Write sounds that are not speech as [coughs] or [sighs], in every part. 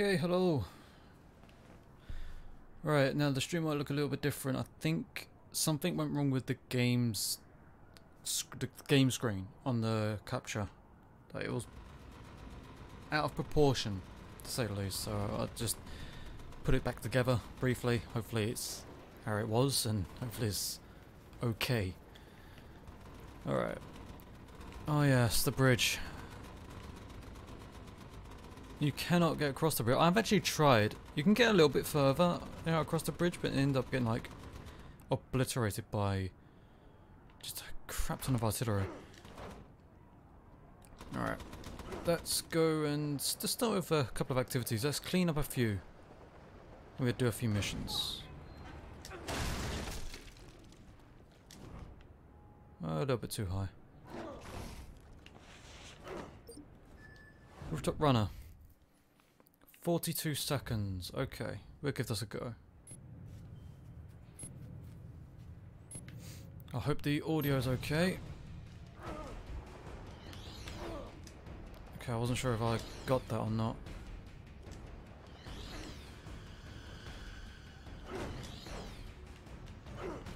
Okay, hello. Right, now the stream might look a little bit different. I think something went wrong with the game's the game screen on the capture. Like it was out of proportion, to say the least. So I just put it back together briefly. Hopefully it's how it was, and hopefully it's okay. Alright. Oh yes, the bridge. You cannot get across the bridge. I've actually tried. You can get a little bit further you know, across the bridge, but end up getting like obliterated by just a crap ton of artillery. Alright. Let's go and just start with a couple of activities. Let's clean up a few. We'll do a few missions. a little bit too high. Rooftop runner. 42 seconds. Okay, we'll give this a go. I hope the audio is okay. Okay, I wasn't sure if I got that or not.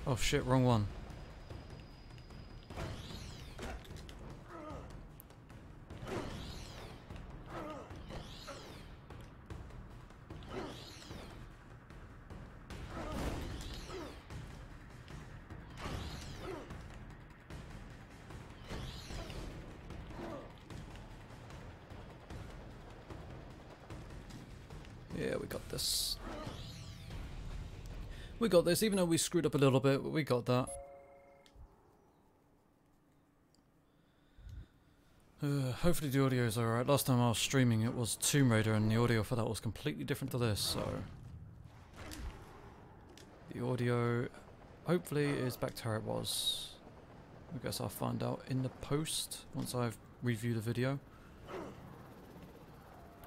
Oh shit, wrong one. Got this, even though we screwed up a little bit, we got that. [sighs] Uh, hopefully the audio is alright. Last time I was streaming it was Tomb Raider and the audio for that was completely different to this, so... The audio hopefully is back to how it was. I guess I'll find out in the post once I've reviewed the video.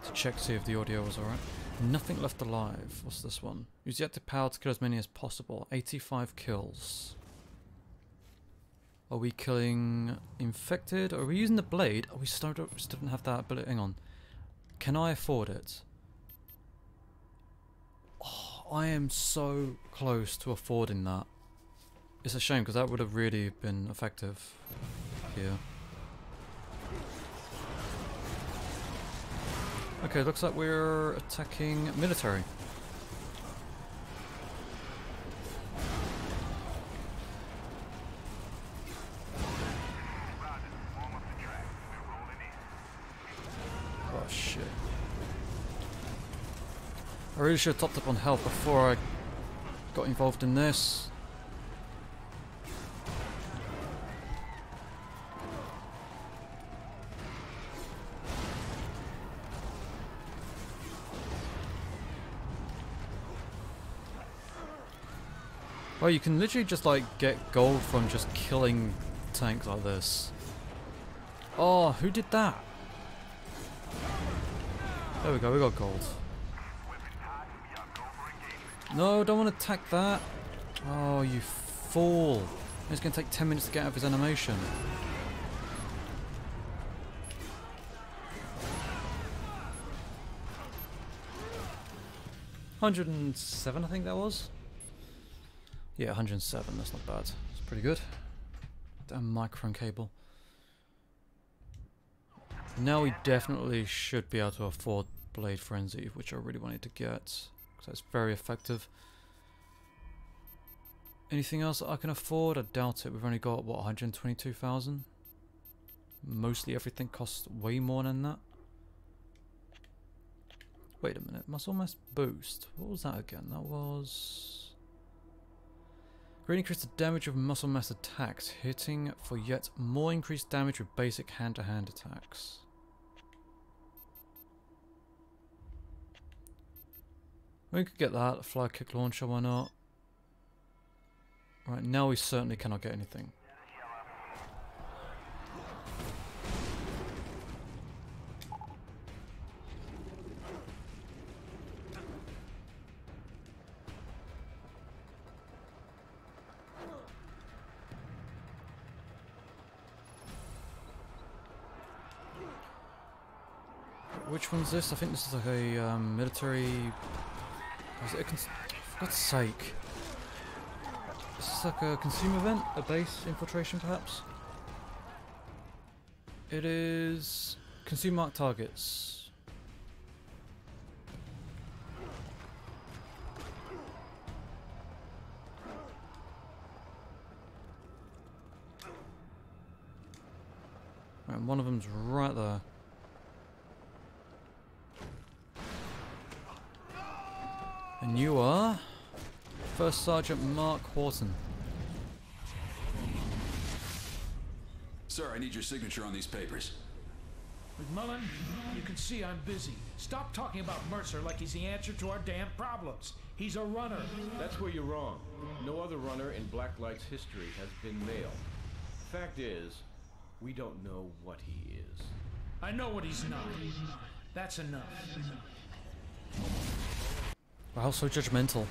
To check see if the audio was alright. Nothing left alive. What's this one? Use the active power to kill as many as possible. 85 kills. Are we killing infected? Are we using the blade? Oh, we still don't, still don't have that ability. Hang on. Can I afford it? Oh, I am so close to affording that. It's a shame because that would have really been effective here. Okay, looks like we're attacking military. Oh shit. I really should have topped up on health before I got involved in this. Oh, you can literally just like get gold from just killing tanks like this. Oh, who did that? There we go, we got gold. No, don't want to attack that. Oh, you fool. It's going to take 10 minutes to get out of his animation. Hundred and seven, I think that was. Yeah, 107, that's not bad. It's pretty good. Damn microphone cable. Now we definitely should be able to afford Blade Frenzy, which I really wanted to get. Because that's very effective. Anything else I can afford? I doubt it. We've only got, what, 122,000? Mostly everything costs way more than that. Wait a minute, muscle mass boost. What was that again? That was... Greatly increase the damage of muscle mass attacks, hitting for yet more increased damage with basic hand-to-hand -hand attacks. We could get that, fly kick launcher, why not? Right, now we certainly cannot get anything. Which one's this? I think this is like a um, military. Is it a for God's sake? This is like a consumer event, a base infiltration, perhaps. It is consume mark targets. Right, one of them's right there. And you are? First Sergeant Mark Horton. Sir, I need your signature on these papers. McMullen, you can see I'm busy. Stop talking about Mercer like he's the answer to our damn problems. He's a runner. That's where you're wrong. No other runner in Blacklight's history has been male. Fact is, we don't know what he is. I know what he's not. That's enough. Wow, so judgmental.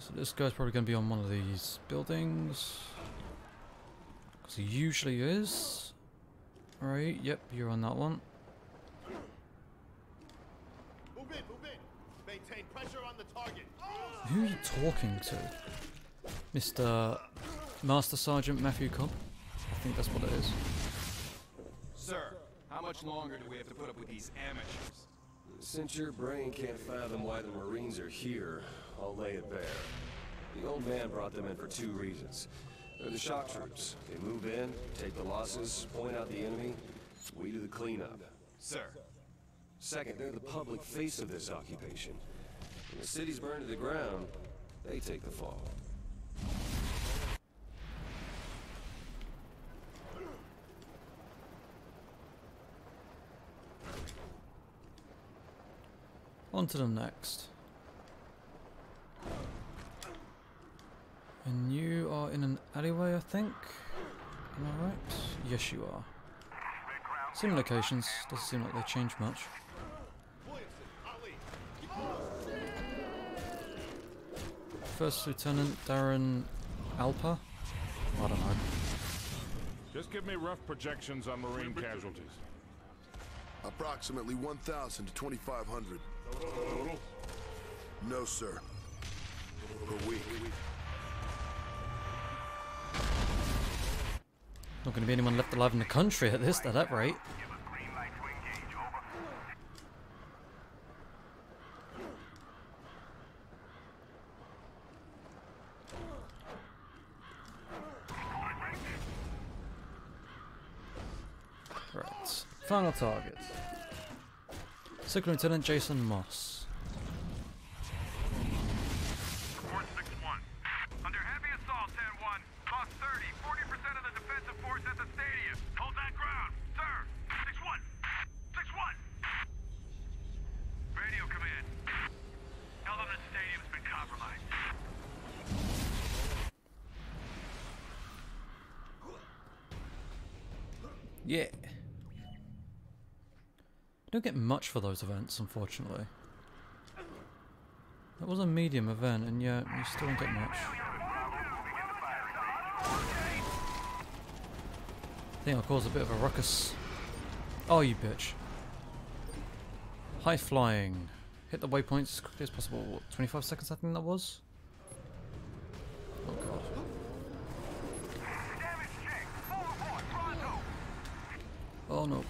So this guy's probably going to be on one of these buildings. Because he usually is. Alright, yep, you're on that one. Move in, move in. Maintain pressure on the target. Who are you talking to? Mr. Master Sergeant Matthew Cobb? I think that's what it is. Sir, how much longer do we have to put up with these amateurs? Since your brain can't fathom why the Marines are here, I'll lay it bare. The old man brought them in for two reasons. They're the shock troops. They move in, take the losses, point out the enemy. We do the cleanup. Sir, Second, they're the public face of this occupation. The city's burned to the ground, they take the fall. On to the next. And you are in an alleyway, I think? Am I right? Yes, you are. Same locations, doesn't seem like they change much. First Lieutenant Darren Alper? I don't know. Just give me rough projections on Marine casualties. Approximately 1,000 to 2,500. No, sir. Per week. Not going to be anyone left alive in the country at this, at that rate. Right. Final target. Second Lieutenant Jason Moss. Report 6-1. Under heavy assault, 10-1. Lost 30, 40% of the defensive force at the stadium. Hold that ground. Sir! 6-1. 6-1. Radio command. Tell them the stadium's been compromised. Yeah. Don't get much for those events, unfortunately. That was a medium event, and yet you still don't get much. I think I'll cause a bit of a ruckus. Oh, you bitch. High flying. Hit the waypoints as quickly as possible. What, 25 seconds, I think that was? Oh. Oh no.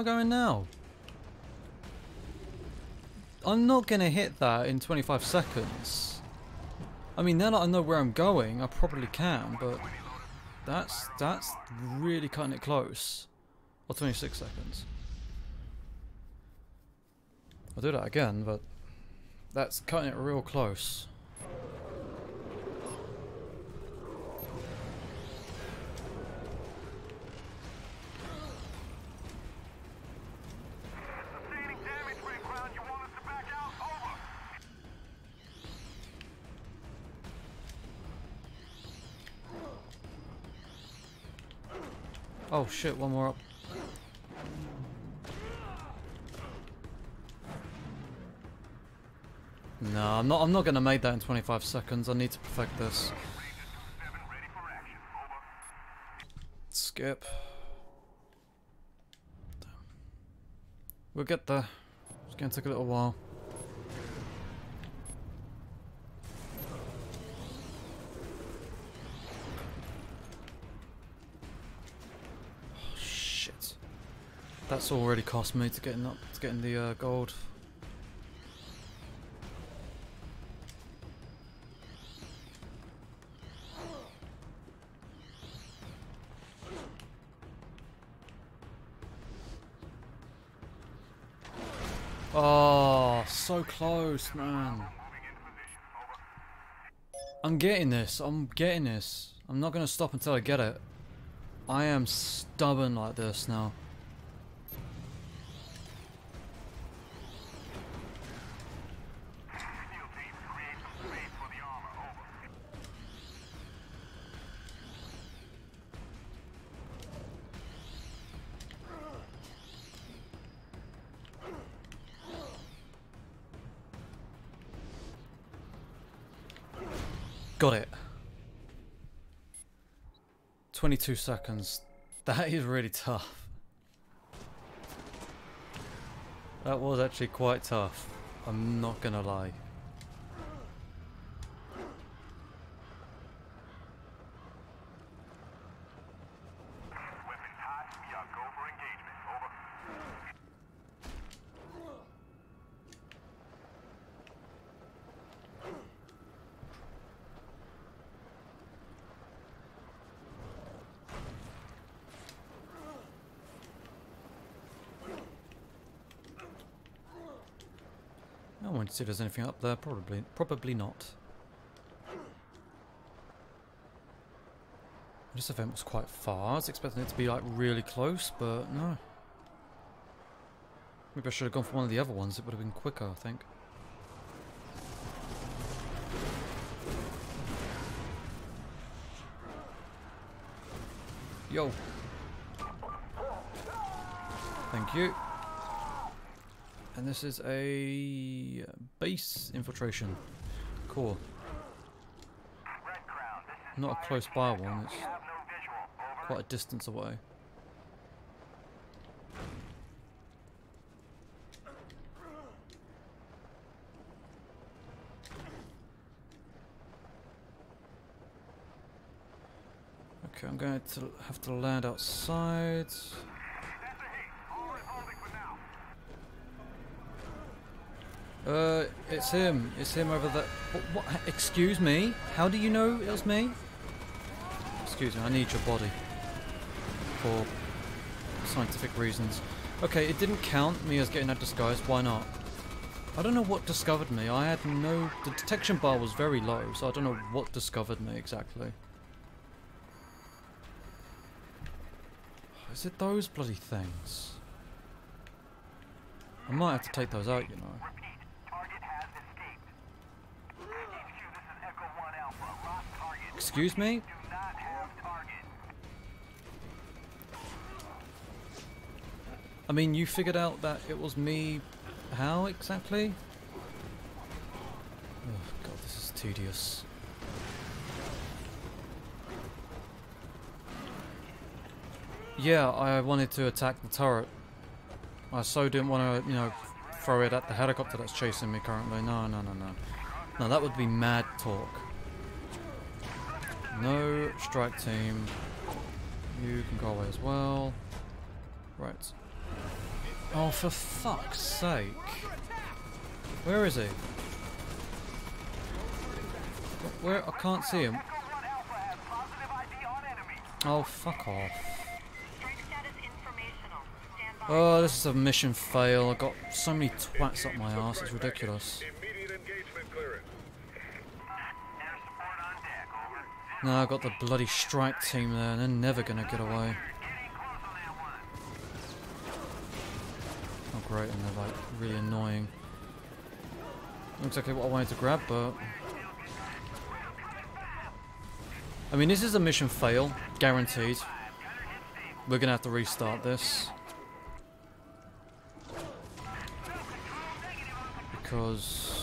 Am I going now? I'm not gonna hit that in 25 seconds. I mean, now that I know where I'm going, I probably can, but that's that's really cutting it close. Or 26 seconds. I'll do that again, but that's cutting it real close. Shit, one more up. No, I'm not I'm not gonna make that in 25 seconds. I need to perfect this. Skip. We'll get there. It's gonna take a little while. That's already cost me to getting up to getting the uh, gold. Oh, so close, man. I'm getting this. I'm getting this. I'm not going to stop until I get it. I am stubborn like this now. 22 seconds. [laughs] That is really tough. That was actually quite tough. I'm not gonna lie. I want to see if there's anything up there. Probably, probably not. This event was quite far. I was expecting it to be like really close, but no. Maybe I should have gone for one of the other ones. It would have been quicker, I think. Yo. Thank you. And this is a base infiltration. Cool. Not a close by one, it's quite a distance away. Okay, I'm going to have to land outside. Uh, it's him. It's him over there. What, what? Excuse me? How do you know it was me? Excuse me, I need your body. For scientific reasons. Okay, it didn't count me as getting that disguise. Why not? I don't know what discovered me. I had no... The detection bar was very low, so I don't know what discovered me exactly. Is it those bloody things? I might have to take those out, you know. Excuse me? I mean, you figured out that it was me. How exactly? Oh god, this is tedious. Yeah, I wanted to attack the turret. I so didn't want to, you know, throw it at the helicopter that's chasing me currently. No, no, no, no. No, that would be mad talk. No strike team. You can go away as well. Right. Oh, for fuck's sake. Where is he? Where? I can't see him. Oh, fuck off. Oh, this is a mission fail. I got so many twats up my ass. It's ridiculous. No, I've got the bloody strike team there, and they're never gonna get away. Oh great, and they're like really annoying. Not exactly what I wanted to grab, but... I mean, this is a mission fail, guaranteed. we're gonna have to restart this. Because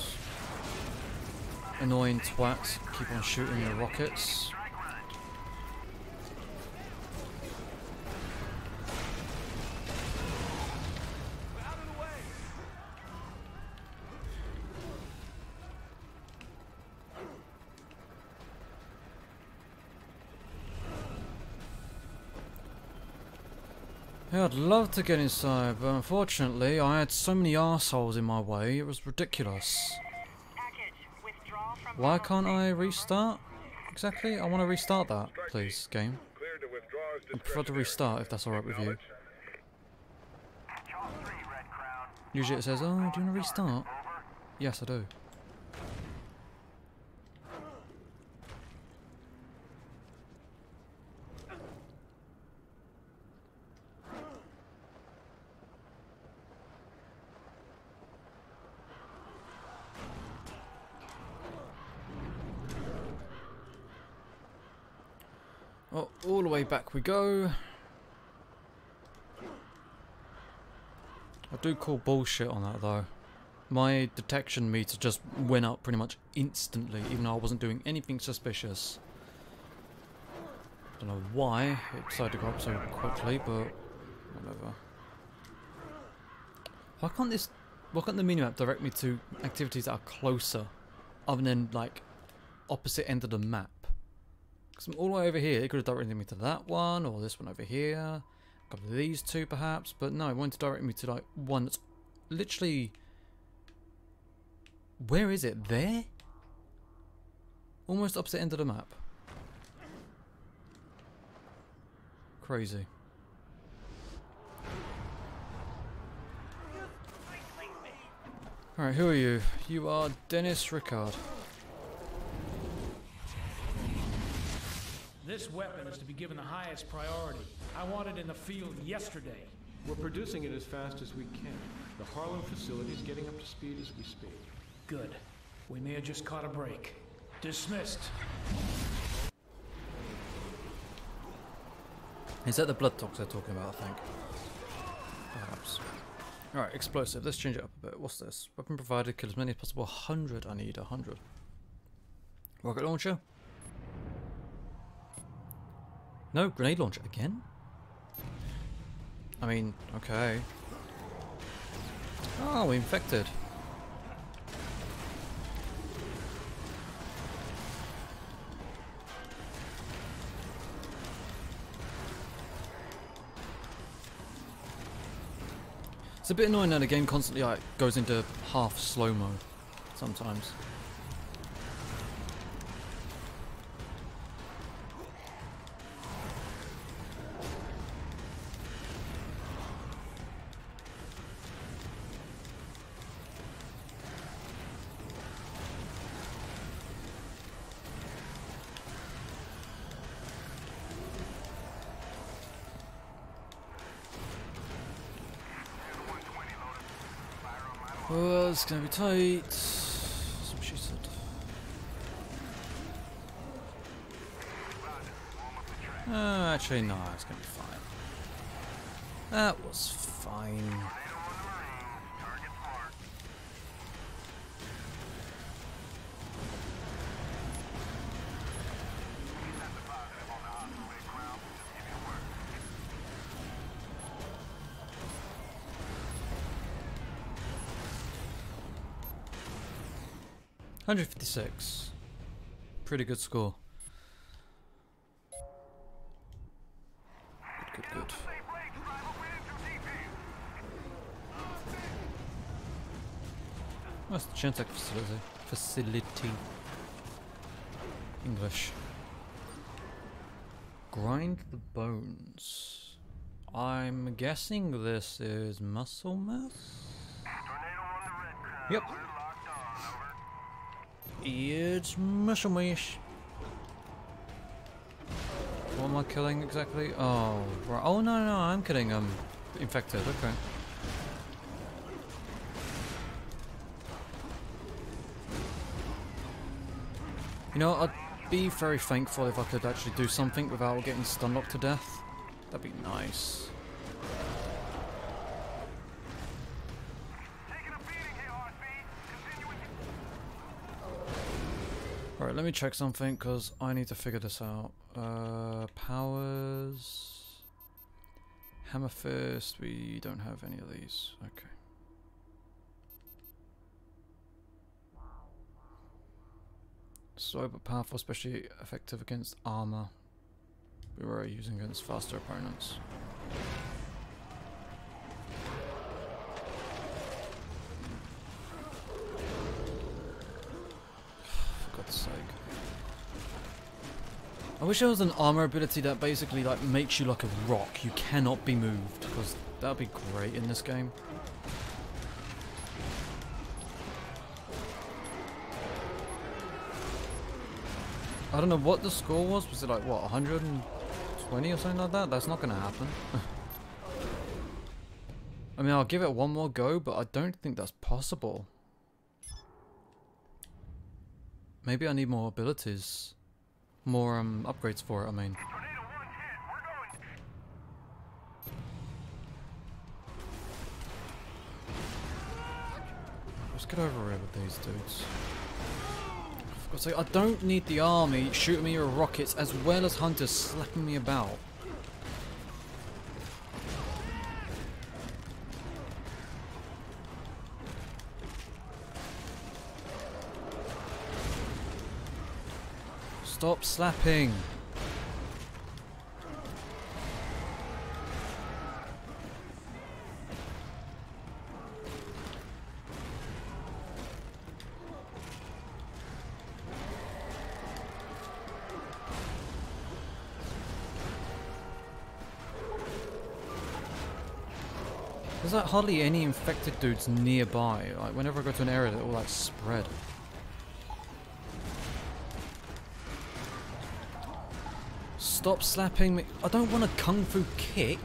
annoying twats keep on shooting the rockets. Yeah, I'd love to get inside, but unfortunately I had so many assholes in my way, it was ridiculous. Why can't I restart? Exactly, I want to restart that, please, game. I prefer to restart if that's alright with you. Usually it says, oh, do you want to restart? Yes, I do. Oh, all the way back we go. I do call bullshit on that though. My detection meter just went up pretty much instantly, even though I wasn't doing anything suspicious. I don't know why it decided to go up so quickly, but whatever. Why can't this? Why can't the minimap direct me to activities that are closer, other than like opposite end of the map? Because I'm all the way over here. It could have directed me to that one or this one over here. A couple of these two perhaps, but no, it wanted to direct me to like one that's literally. Where is it? There? Almost opposite end of the map. Crazy. Alright, who are you? You are Dennis Rickard. This weapon is to be given the highest priority. I want it in the field yesterday. We're producing it as fast as we can. The Harlem facility is getting up to speed as we speak. Good. We may have just caught a break. Dismissed. Is that the Bloodtox they're talking about, I think? Perhaps. Alright, explosive. Let's change it up a bit. What's this? Weapon provided, kill as many as possible. 100. I need 100. Rocket launcher? No, grenade launcher. Again? I mean, okay. Oh, we infected. It's a bit annoying that the game constantly like goes into half slow mo sometimes. Gonna be tight. She said. Uh, actually, no, it's gonna be fine. That was fine. Hundred fifty six. Pretty good score. Good, good, good. That's the Gentek facility. Facility. English. Grind the bones. I'm guessing this is muscle mass? Yep. It's muscle mass. What am I killing exactly? Oh, right. Oh no, no, I'm killing um infected. Okay. You know, I'd be very thankful if I could actually do something without getting stun locked to death. That'd be nice. Alright, let me check something because I need to figure this out. Uh, powers. Hammer Fist, we don't have any of these. Okay. Slow but powerful, especially effective against armor. We were using against faster opponents. I wish there was an armor ability that basically like makes you like a rock. You cannot be moved because that would be great in this game. I don't know what the score was. Was it like what 120 or something like that? That's not going to happen. [laughs] I mean, I'll give it one more go, but I don't think that's possible. Maybe I need more abilities. More um, upgrades for it, I mean. Let's get over here with these dudes. I don't need the army shooting me with rockets as well as hunters slapping me about. Stop slapping. There's like hardly any infected dudes nearby. Like whenever I go to an area, they're all like spread. Stop slapping me. I don't want a kung fu kick.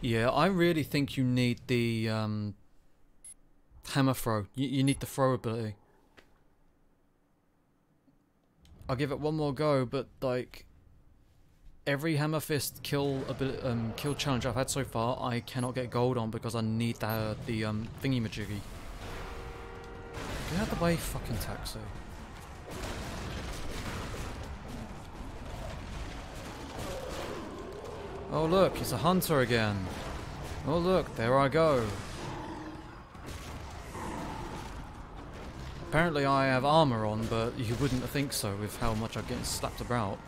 Yeah, I really think you need the um, hammer throw. You, you need the throw ability. I'll give it one more go, but like every hammer fist kill um, kill challenge I've had so far, I cannot get gold on because I need the the um, thingy majiggy. Get out of the way, fucking taxi. Oh look, it's a hunter again. Oh look, there I go. Apparently I have armor on, but you wouldn't think so with how much I'm getting slapped about.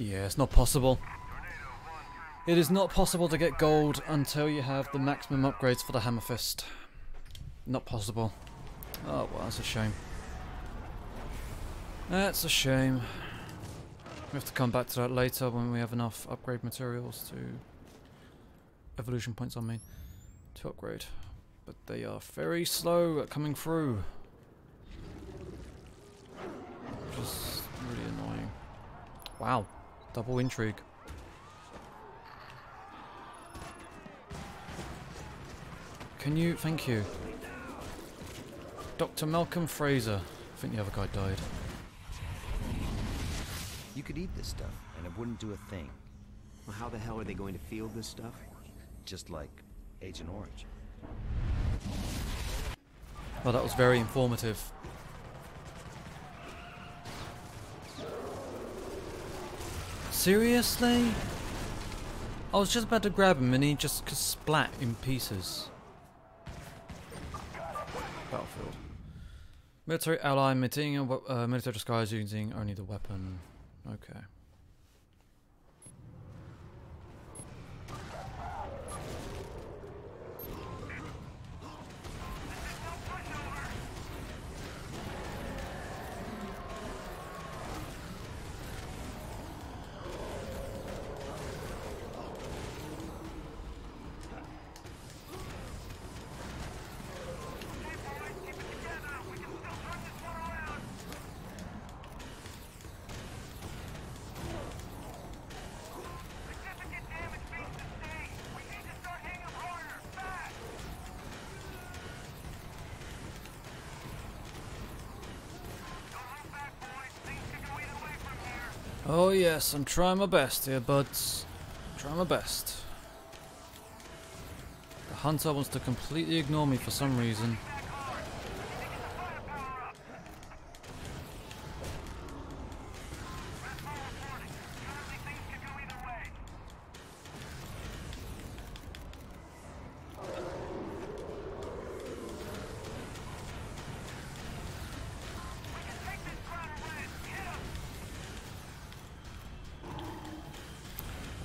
Yeah, it's not possible. It is not possible to get gold until you have the maximum upgrades for the Hammer Fist. Not possible. Oh, well, that's a shame. That's a shame. We have to come back to that later when we have enough upgrade materials to... Evolution points, I mean. To upgrade. But they are very slow at coming through. Which is really annoying. Wow. Double intrigue. Can you? Thank you. Dr. Malcolm Fraser. I think the other guy died. You could eat this stuff, and it wouldn't do a thing. Well, how the hell are they going to feel this stuff? Just like Agent Orange. Well, that was very informative. Seriously? I was just about to grab him and he just splat in pieces. Battlefield. Military ally emitting a uh, military disguise using only the weapon. Okay. Yes, I'm trying my best here, buds. Trying my best. The hunter wants to completely ignore me for some reason.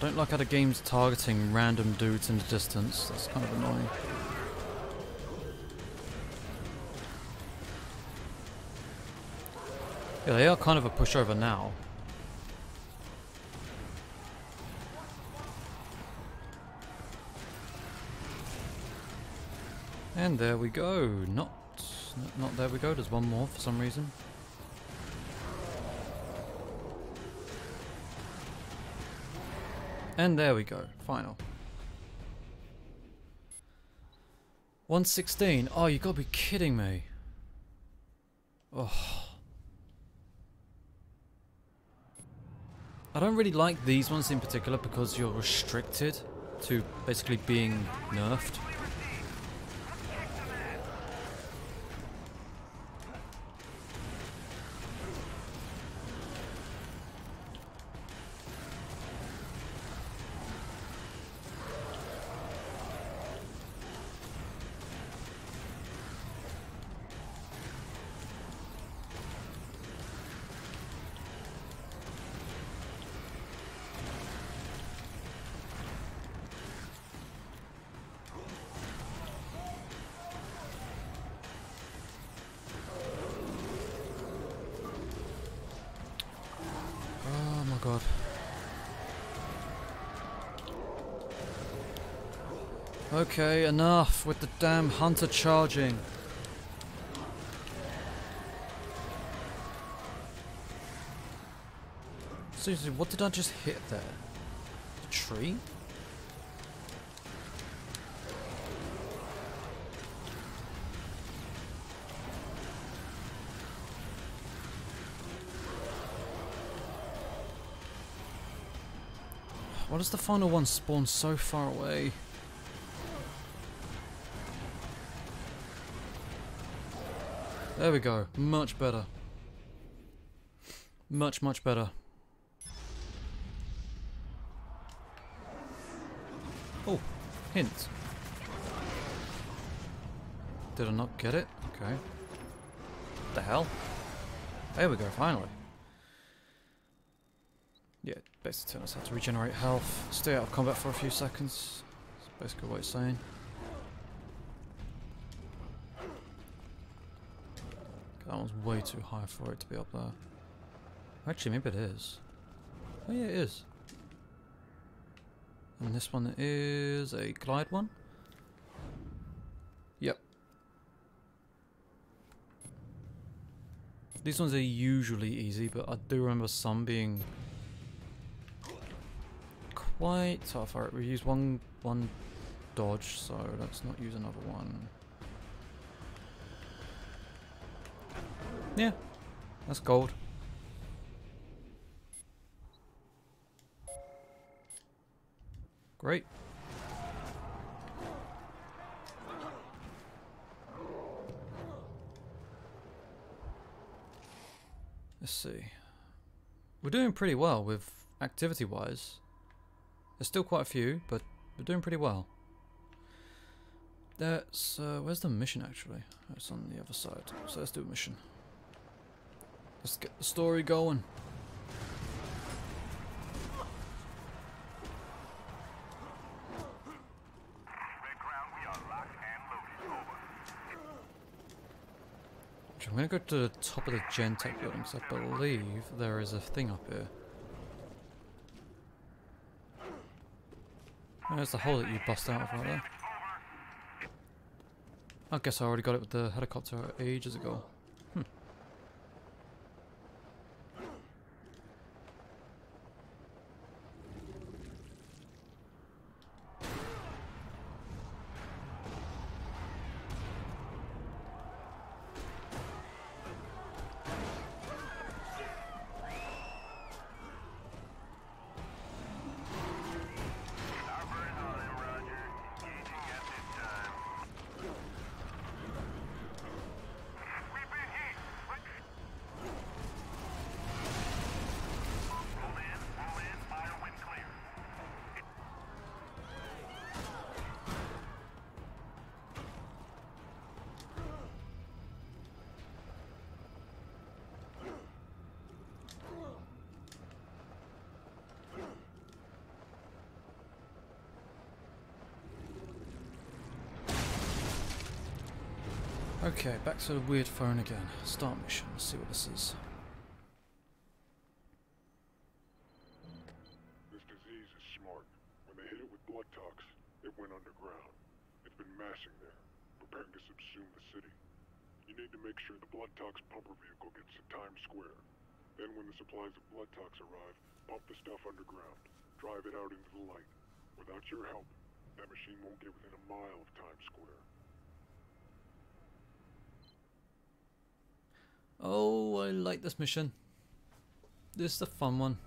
Don't like how the game's targeting random dudes in the distance. That's kind of annoying. Yeah, they are kind of a pushover now. And there we go. Not, not, not there we go. There's one more for some reason. And there we go. Final. 116. Oh, you gotta be kidding me. Oh. I don't really like these ones in particular because you're restricted to basically being nerfed. Okay, enough with the damn hunter charging. Seriously, what did I just hit there? A tree? Why does the final one spawn so far away? There we go. Much better. Much, much better. Oh, hint. Did I not get it? Okay. What the hell? There we go, finally. Yeah, basically telling us how to regenerate health, stay out of combat for a few seconds. That's basically what it's saying. That one's way too high for it to be up there. Actually, maybe it is. Oh yeah, it is. And this one is a glide one? Yep. These ones are usually easy, but I do remember some being quite tough. Alright, we use one one dodge, so let's not use another one. Yeah, that's gold. Great. Let's see. We're doing pretty well with activity-wise. There's still quite a few, but we're doing pretty well. That's, uh, where's the mission actually? It's on the other side. So let's do a mission. Let's get the story going. I'm to go to the top of the Gentek building because I believe there is a thing up here. Oh, there's the hole that you bust out of right there. I guess I already got it with the helicopter ages ago. Okay, back to the weird phone again. Start mission. Let's see what this is. This disease is smart. When they hit it with Bloodtox, it went underground. It's been massing there, preparing to subsume the city. You need to make sure the Bloodtox pumper vehicle gets to Times Square. Then when the supplies of Bloodtox arrive, pump the stuff underground. Drive it out into the light. Without your help, that machine won't get within a mile of Times Square. Oh, I like this mission. This is a fun one.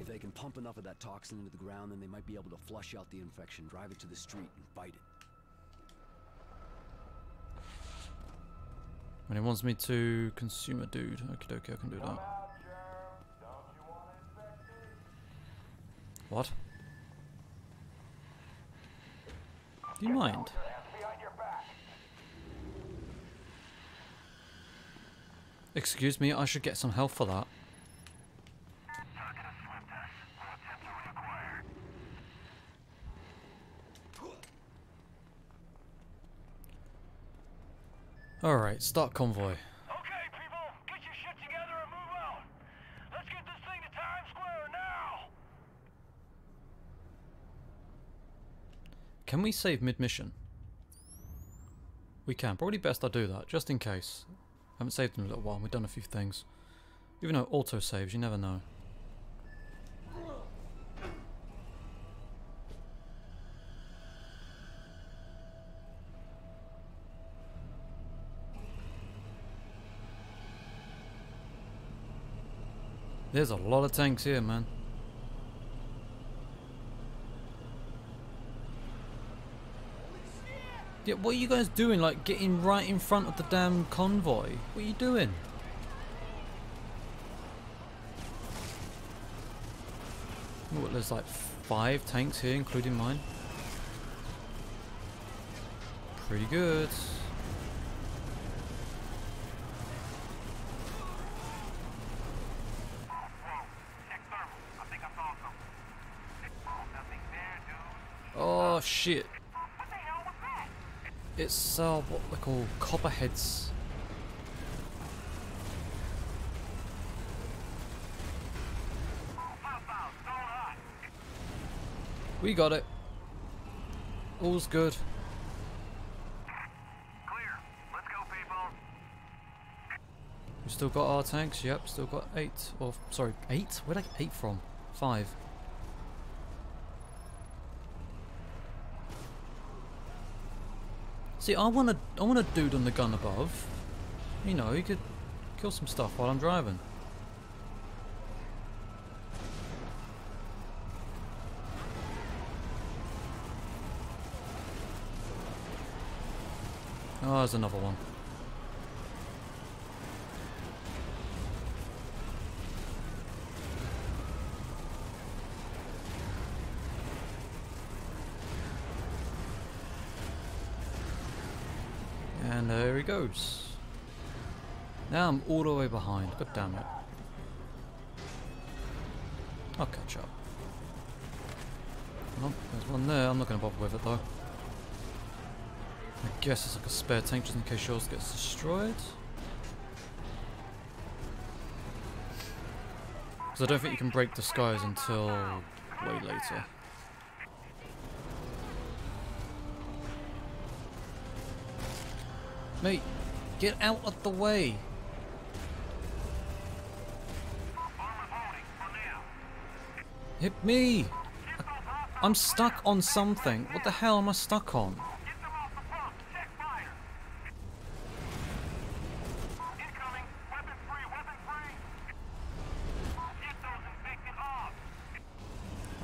If they can pump enough of that toxin into the ground, then they might be able to flush out the infection, drive it to the street, and fight it. When he wants me to consume a dude. Okay, okay, I can do that. What? Do you mind? Excuse me, I should get some help for that. Alright, start convoy. Okay, people, get your shit together and move out. Let's get this thing to Times Square now. Can we save mid-mission? We can. Probably best I do that, just in case. Haven't saved in a little while, we've done a few things. Even though auto saves, you never know. There's a lot of tanks here, man. Yeah, what are you guys doing? Like, getting right in front of the damn convoy? What are you doing? What, there's like five tanks here, including mine. Pretty good. Oh shit. It's uh, what they call copperheads. We got it. All's good. Clear. Let's go, people. We still got our tanks. Yep, still got eight. Or sorry, eight. Where did I get eight from? Five. See, I want a, I want a dude on the gun above. You know, he could kill some stuff while I'm driving. Oh, there's another one. And there he goes. Now I'm all the way behind. God damn it. I'll catch up. Oh, there's one there. I'm not going to bother with it though. I guess it's like a spare tank just in case yours gets destroyed. Because I don't think you can break the skies until way later. Mate, get out of the way. Hit me! I'm stuck on something. What the hell am I stuck on?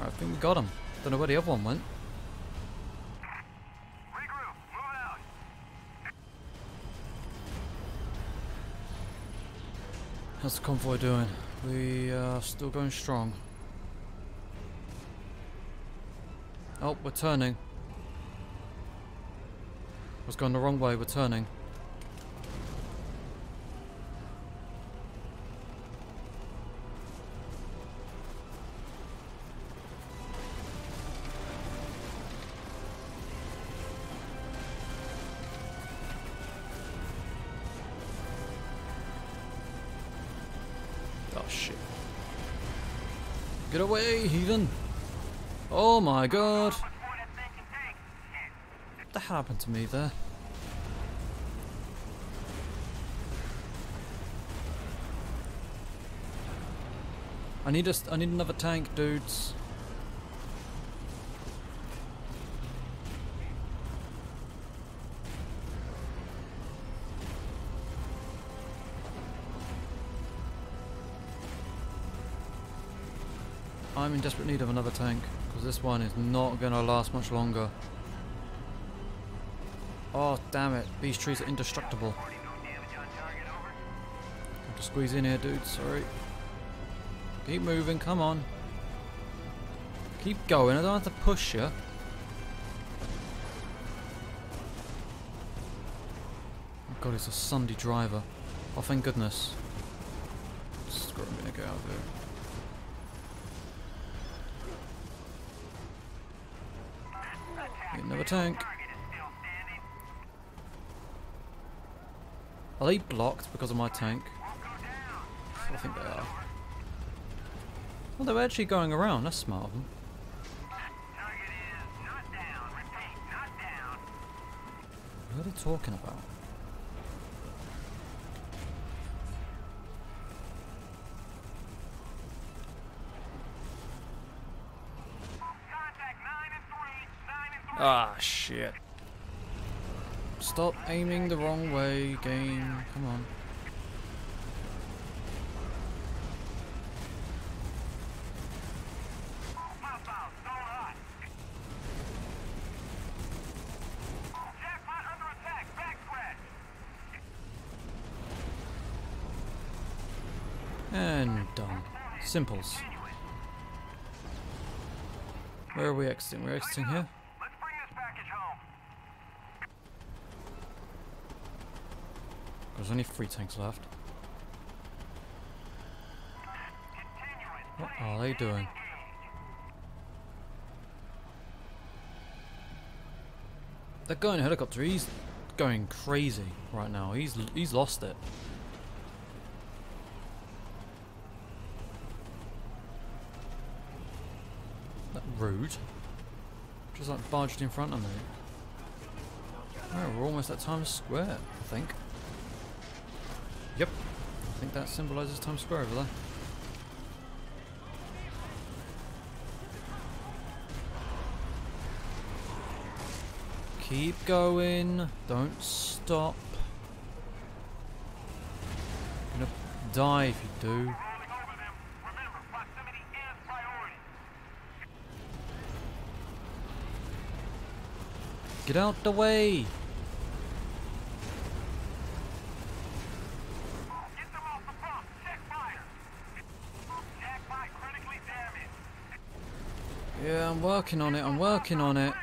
I think we got him. Don't know where the other one went. How's the convoy doing? We are still going strong. Oh, we're turning. I Was going the wrong way, we're turning. Happened to me there? I need a, I need another tank, dudes. I'm in desperate need of another tank, because this one is not going to last much longer. Oh, damn it. These trees are indestructible. Have to squeeze in here, dude. Sorry. Keep moving, come on. Keep going, I don't have to push you. Oh god, it's a Sunday driver. Oh, thank goodness. Screw, I'm gonna get out of here. Another tank. Are they blocked because of my tank? I think they are. Well, they're actually going around. That's smart of them. What are they talking about? Ah, shit. Stop aiming the wrong way, game. Come on. And done. Simples. Where are we exiting? We're exiting here? There's only three tanks left. What are they doing? That guy in helicopter, he's going crazy right now. He's he's lost it. That rude. Just like barged in front of me. Oh, we're almost at Times Square, I think. Yep. I think that symbolises Times Square over there. Keep going. Don't stop. You're gonna die if you do. Get out the way! Yeah, I'm working on it, I'm working on it.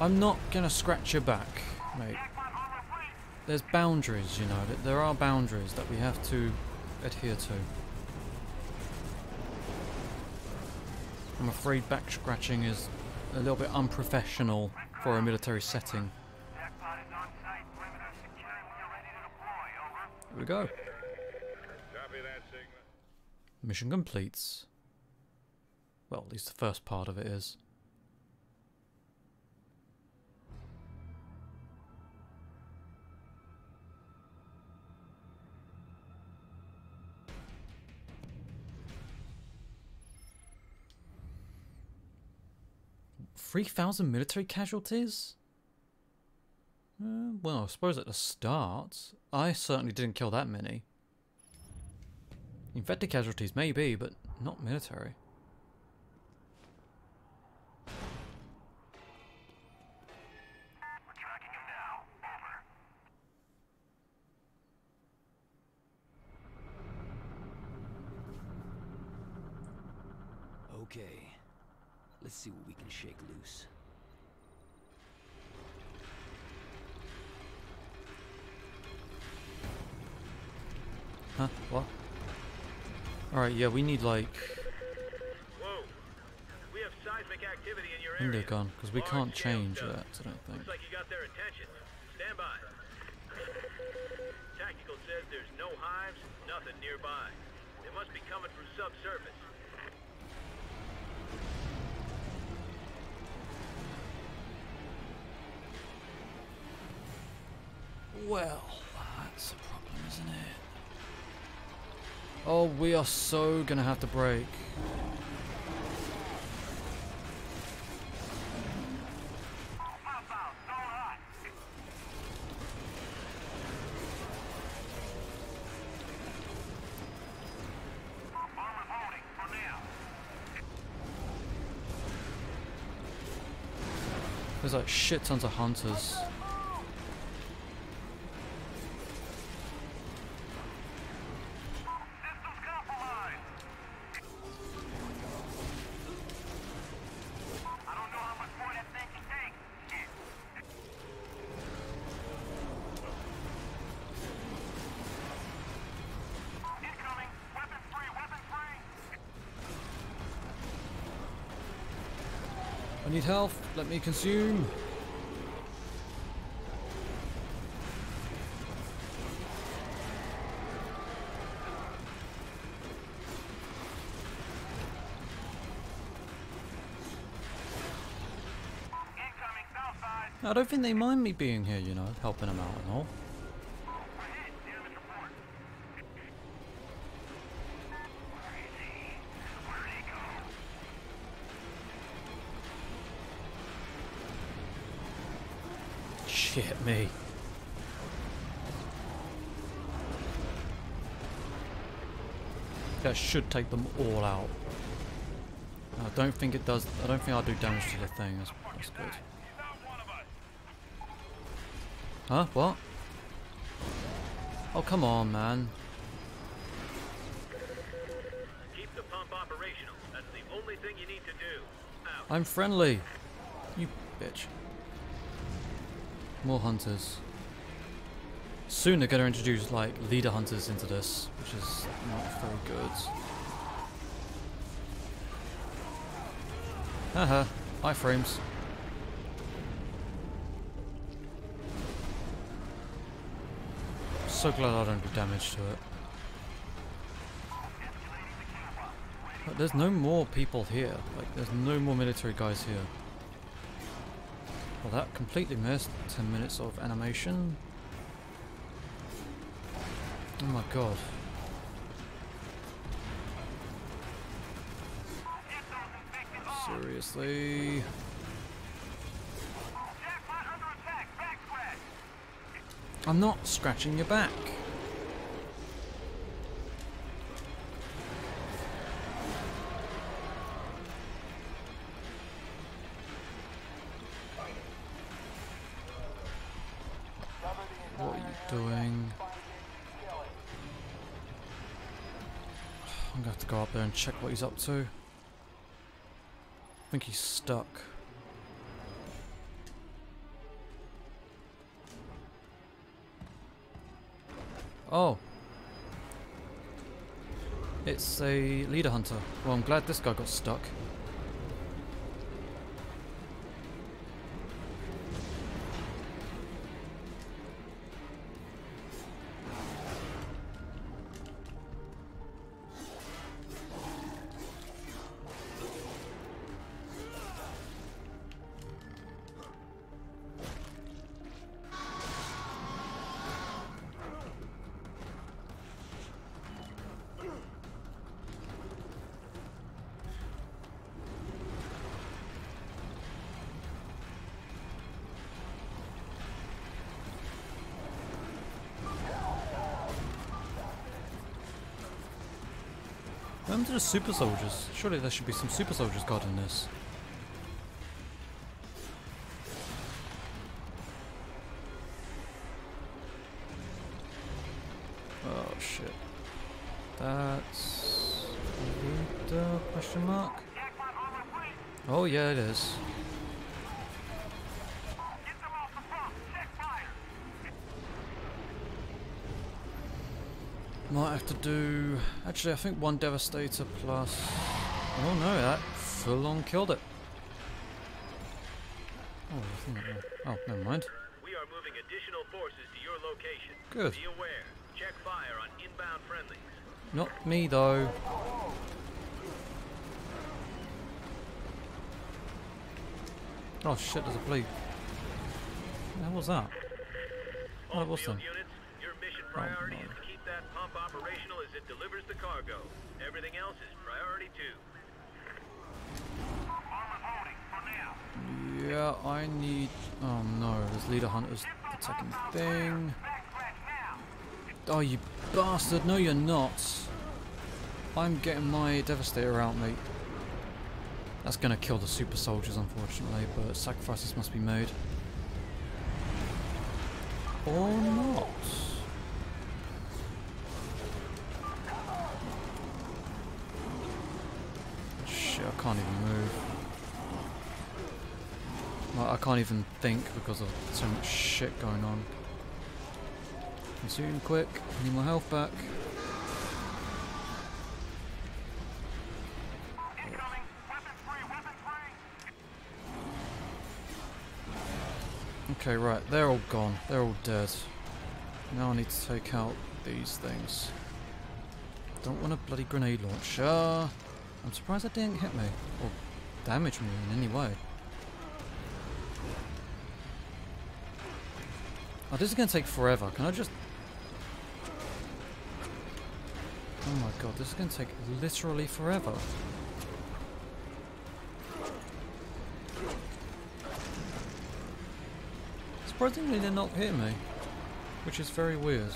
I'm not gonna scratch your back, mate. There's boundaries, you know, there are boundaries that we have to adhere to. I'm afraid back scratching is a little bit unprofessional for a military setting. Here we go. Mission completes. Well, at least the first part of it is. Three thousand military casualties? Uh, well, I suppose at the start, I certainly didn't kill that many. Infected casualties, maybe, but not military. Okay. Let's see what we can shake loose. Huh? What? Alright, yeah, we need like... Whoa. We have seismic activity in your India area. gun, because we can't change that, I don't think. Looks like you got their attention. Stand by. Tactical says there's no hives, nothing nearby. They must be coming from subsurface. Well, that's a problem, isn't it? Oh, we are so gonna have to break. There's like shit tons of hunters. Health. Let me consume. I don't think they mind me being here, you know, helping them out and all. Shit me. That should take them all out. I don't think it does. I don't think I'll do damage to the thing. That's, that's good. Huh? What? Oh, come on, man. Keep the pump operational. That's the only thing you need to do. Out. I'm friendly. You bitch. More hunters. Soon they're going to introduce like leader hunters into this, which is not very good. Haha, iframes. So glad I don't do damage to it. But there's no more people here. Like, there's no more military guys here. Well, that completely missed 10 minutes of animation. Oh my god. Seriously? I'm not scratching your back. Check what he's up to. I think he's stuck. Oh. It's a leader hunter. Well, I'm glad this guy got stuck. Super soldiers? Surely there should be some super soldiers guarding this. Oh shit. That's leader uh, question mark? Oh yeah it is. Might have to do... Actually, I think one Devastator plus... Oh no, that full on killed it. Oh, think I. Oh, never mind. We are moving additional forces to your location. Good. Be aware. Check fire on inbound friendlies. Not me though. Oh shit, there's a bleed. What the hell was that? Oh, it was then. Units, your mission Oh, no. is to keep that pump operational as it delivers the cargo. Everything else is priority two. Yeah, I need... Oh no, there's leader hunters attacking the thing. Oh, you bastard. No, you're not. I'm getting my Devastator out, mate. That's going to kill the super soldiers, unfortunately, but sacrifices must be made. Or not. I can't even move. I can't even think because of so much shit going on. Consume quick, need my health back. Okay, right, they're all gone. They're all dead. Now I need to take out these things. Don't want a bloody grenade launcher. I'm surprised that didn't hit me or damage me in any way. Oh, this is going to take forever. Can I just... Oh my god, this is going to take literally forever. Surprisingly, they're not hitting me, which is very weird.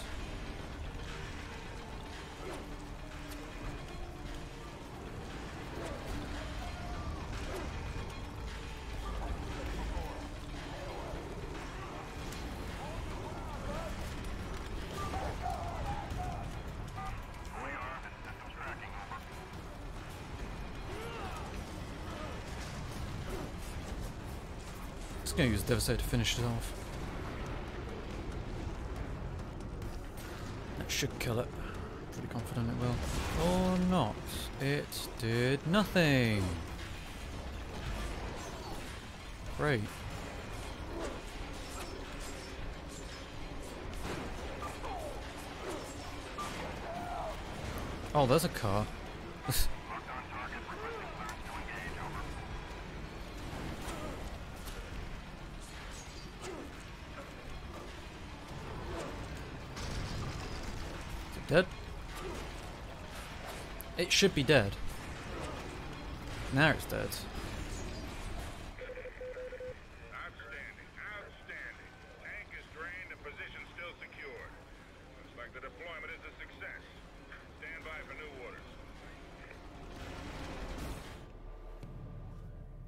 Devastator to finish it off. That should kill it. Pretty confident it will. Or not. It did nothing. Great. Oh, there's a car. [laughs] dead? It should be dead. Now it's dead. Outstanding, outstanding. Tank is drained and position still secured. Looks like the deployment is a success. Stand by for new orders.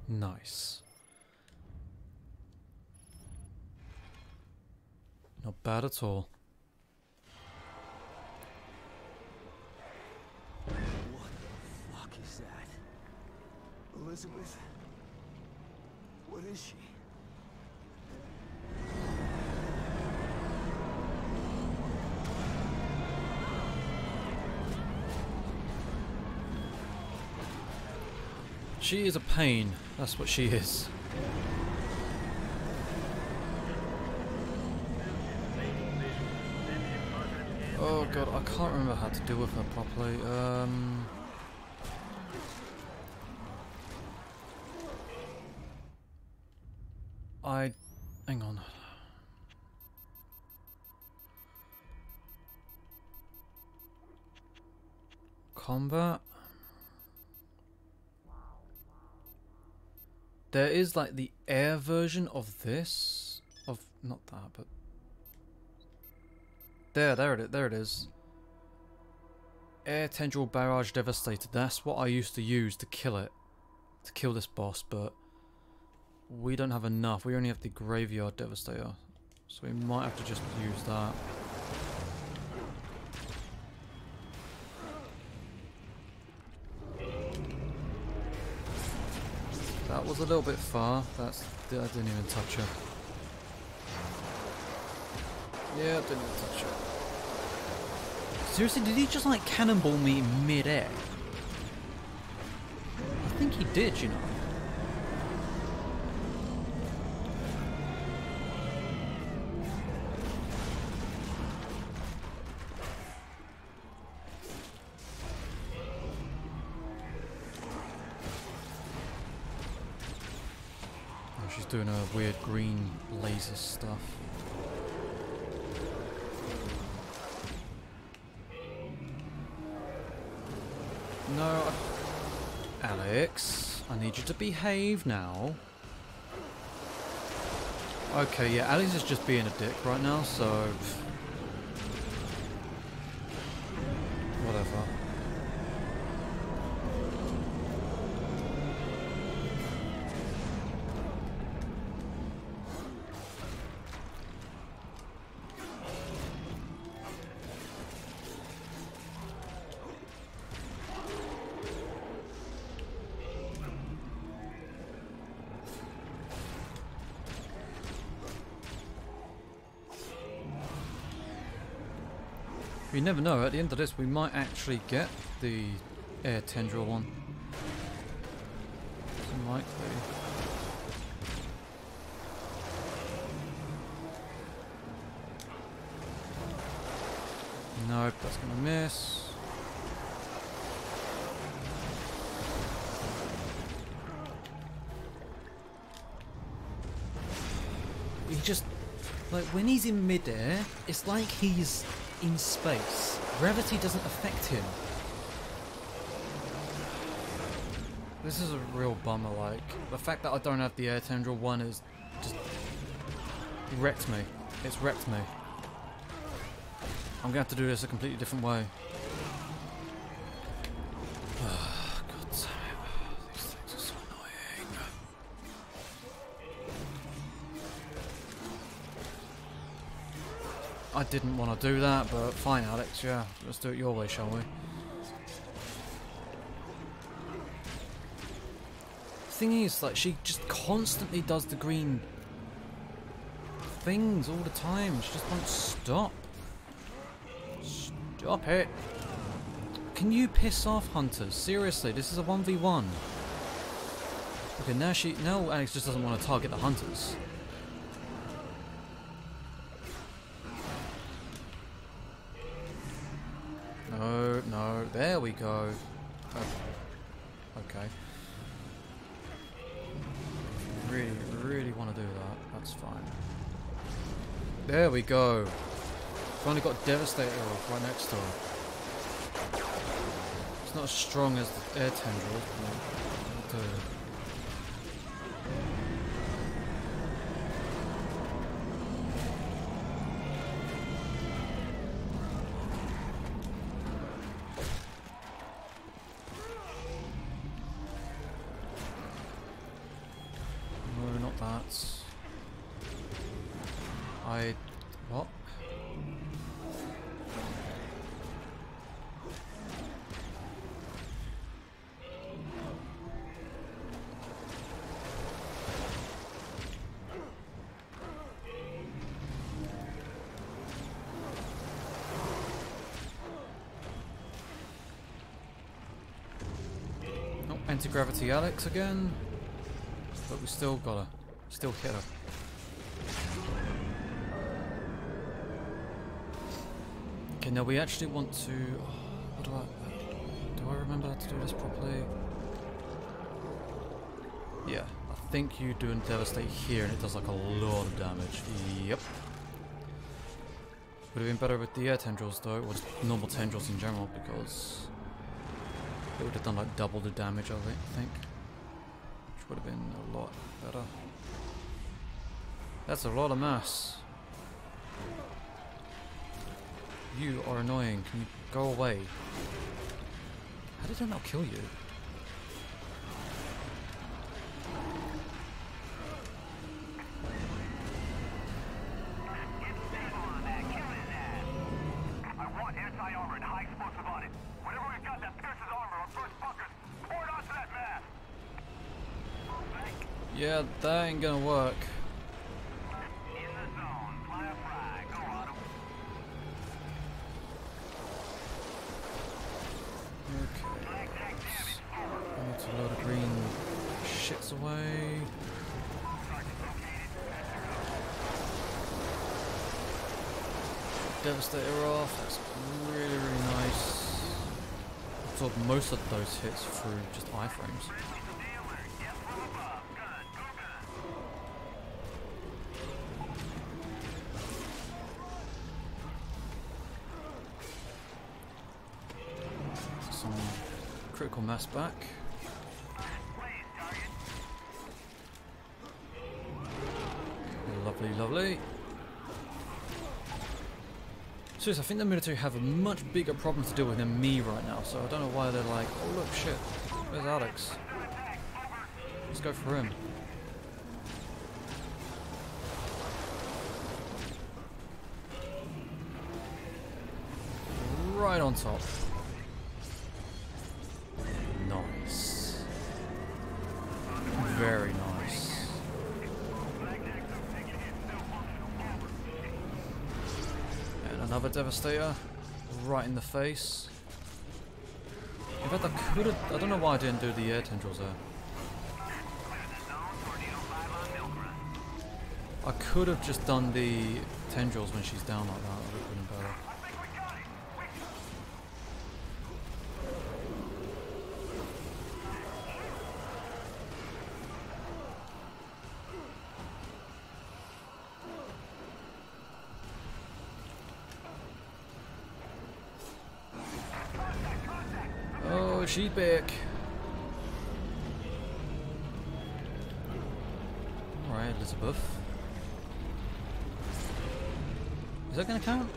Nice. Not bad at all. What the fuck is that? Elizabeth? What is she? She is a pain. That's what she is. Oh god, I can't remember how to deal with her properly. Um, There is like the air version of this, of not that, but there, there it, there it is. Air tendril barrage devastator. That's what I used to use to kill it, to kill this boss. But we don't have enough. We only have the graveyard devastator, so we might have to just use. That was a little bit far. That's I didn't even touch her. Yeah, I didn't even touch her. Seriously, did he just like cannonball me mid-air? I think he did, you know. Weird green laser stuff. No, I- Alex, I need you to behave now. Okay, yeah, Alex is just being a dick right now, so... Whatever. Never know, at the end of this we might actually get the air tendril one. It's unlikely. Nope, that's gonna miss. He just like when he's in midair, it's like he's in space. Gravity doesn't affect him. This is a real bummer, like, the fact that I don't have the air tendril one is just wrecked me. It's wrecked me. I'm gonna have to do this a completely different way. Didn't want to do that, but fine, Alex, yeah. Let's do it your way, shall we? Thing is, like, she just constantly does the green things all the time. She just won't stop. Stop it. Can you piss off, Hunters? Seriously, this is a 1v1. Okay, now she... Now Alex just doesn't want to target the Hunters. Go. Oh, okay. Really, really want to do that, that's fine. There we go. Finally got Devastator right next to her. It's not as strong as the air tendrils, anti-gravity Alex again. But we still gotta, still hit her. Okay, now we actually want to. Oh, what do I? Do I remember how to do this properly? Yeah, I think you do devastate here, and it does like a lot of damage. Yep. Would have been better with the air tendrils though, or just normal tendrils in general, because it would have done like double the damage. I think which would have been a lot better. That's a lot of mass. You are annoying. Can you go away? How did I not kill you? hits through just iframes. Some critical mass back. Lovely, lovely. Seriously, I think the military have a much bigger problem to deal with than me right now, so I don't know why they're like, oh look, shit, where's Alex? Let's go for him. Right on top. Devastator. Right in the face. In fact, I could have... I don't know why I didn't do the air tendrils there. I could have just done the tendrils when she's down like that. Back. Alright, Elizabeth. Is that gonna count?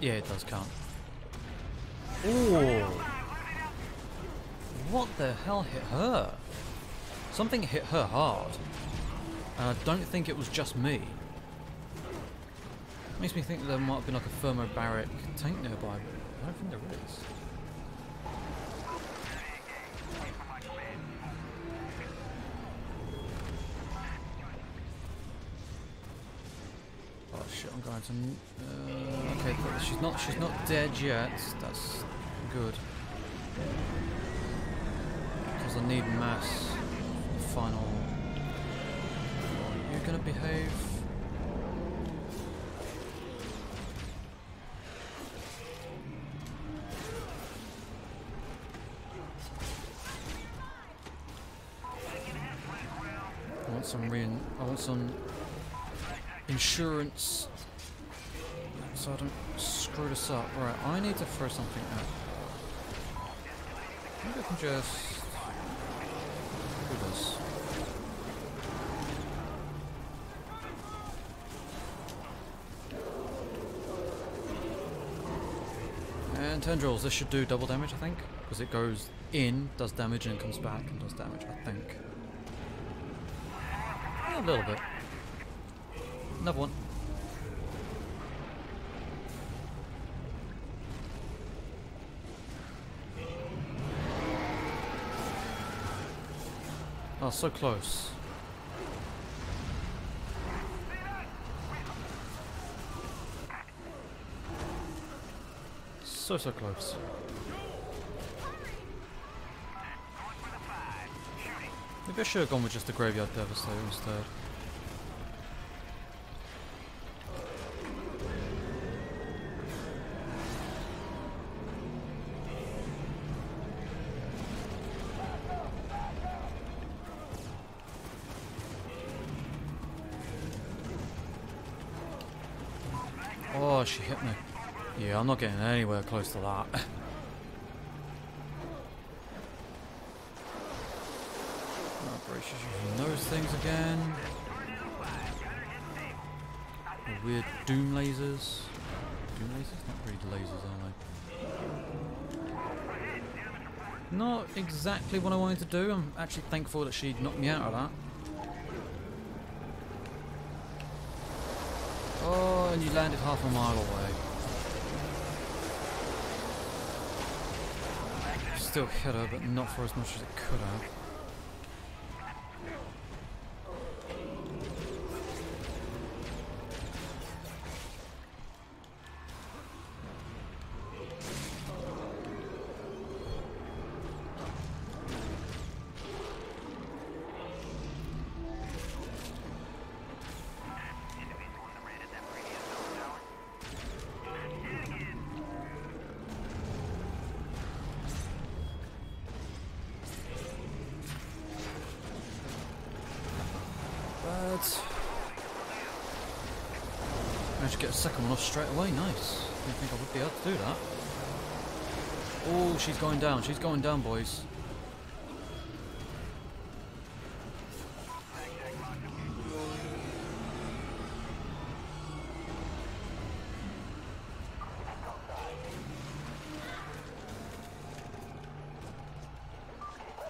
Yeah, it does count. Ooh! What the hell hit her? Something hit her hard. And I don't think it was just me. Makes me think there might have been like a thermobaric tank nearby, but I don't think there is. To... Uh, okay, she's not, she's not dead yet. That's good. Because I need mass final... Are gonna behave? I want some re I want some insurance so I don't screw this up. Right, I need to throw something out. Maybe I can just do this. And tendrils, this should do double damage I think, because it goes in, does damage, and comes back and does damage, I think. A little bit. Another one. Oh, so close. So, so close. Maybe I should have gone with just the Graveyard Devastator instead. I'm not getting anywhere close to that. [laughs] Using those things again. The weird doom lasers. Doom lasers? Not really lasers, are they? Not exactly what I wanted to do. I'm actually thankful that she knocked me out of that. Oh, and you landed half a mile away. Still hit her, but not for as much as it could have. Straight away. Nice. Didn't think I would be able to do that. Oh, she's going down. She's going down, boys.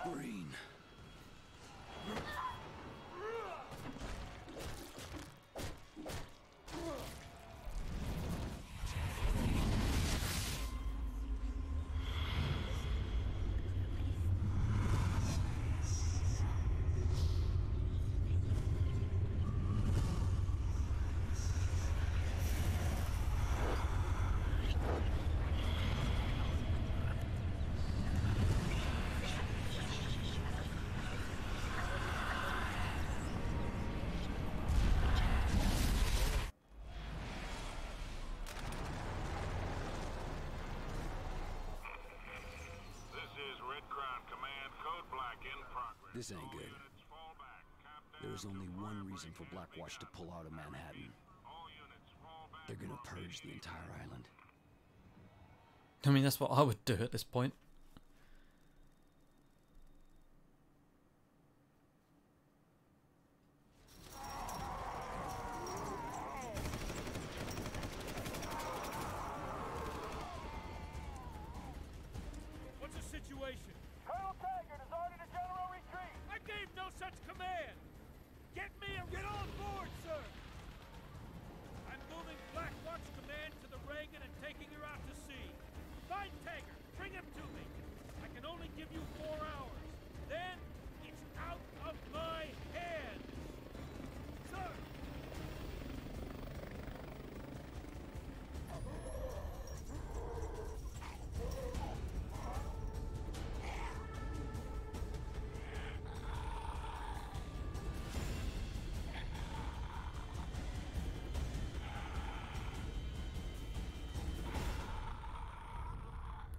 Greene. This is Red Crown Command, Code Black in progress. This ain't good. There is only one reason for Blackwatch to pull out of Manhattan. They're gonna purge the entire island. I mean, that's what I would do at this point.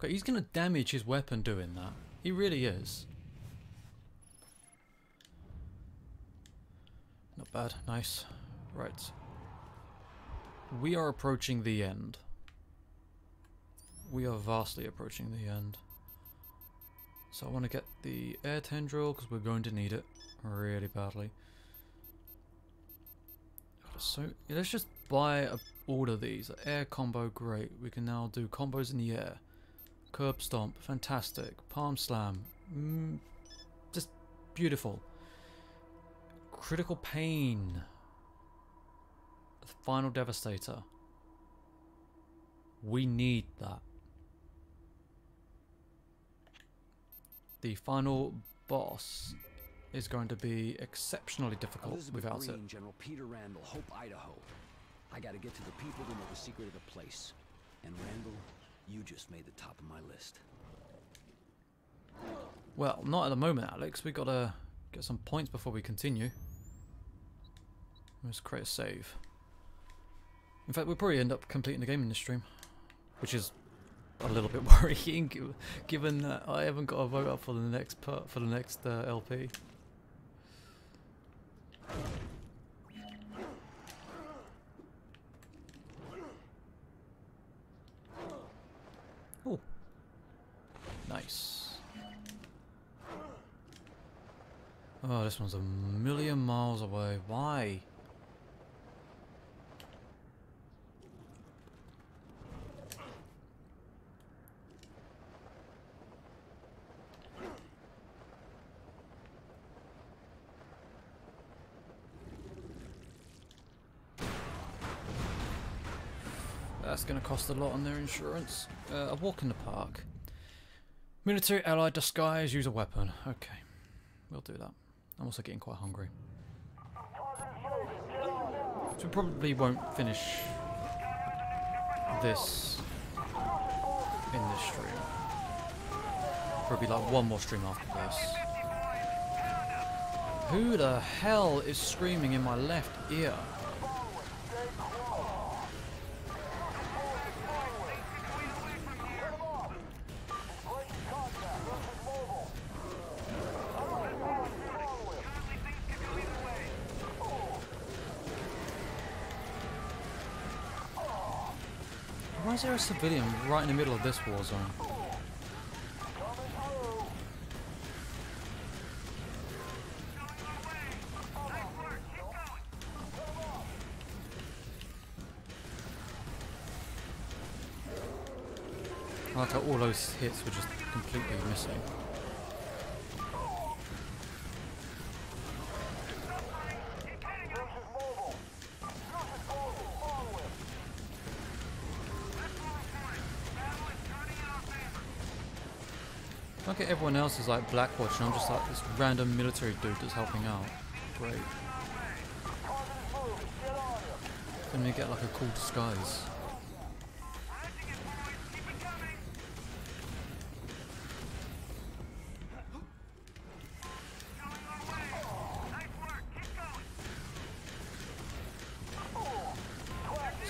Okay, he's going to damage his weapon doing that. He really is. Not bad. Nice. Right. We are approaching the end. We are vastly approaching the end. So I want to get the air tendril because we're going to need it really badly. So let's just buy a, all of these. Air combo, great. We can now do combos in the air. Curb stomp, fantastic. Palm slam, mm, just beautiful. Critical pain. Final devastator. We need that. The final boss is going to be exceptionally difficult Elizabeth without Greene, it. General Peter Randall, Hope, Idaho. I gotta get to the people who know the secret of the place. And Randall, you just made the top of my list. Well, not at the moment, Alex. We gotta get some points before we continue. Let's create a save. In fact, we'll probably end up completing the game in this stream, which is a little bit [laughs] worrying, given that I haven't got a vote up for the next part for the next uh, LP. Oh, nice. Oh, this one's a million miles away. Why? That's going to cost a lot on their insurance. Uh, a walk in the park. Military allied disguise, use a weapon. Okay, we'll do that. I'm also getting quite hungry. So we probably won't finish this in this stream. Probably like one more stream after this. Who the hell is screaming in my left ear? civilian right in the middle of this war zone? I like how all those hits were just completely missing. Else is like Blackwatch and I'm just like this random military dude that's helping out. Great. Then we get like a cool disguise.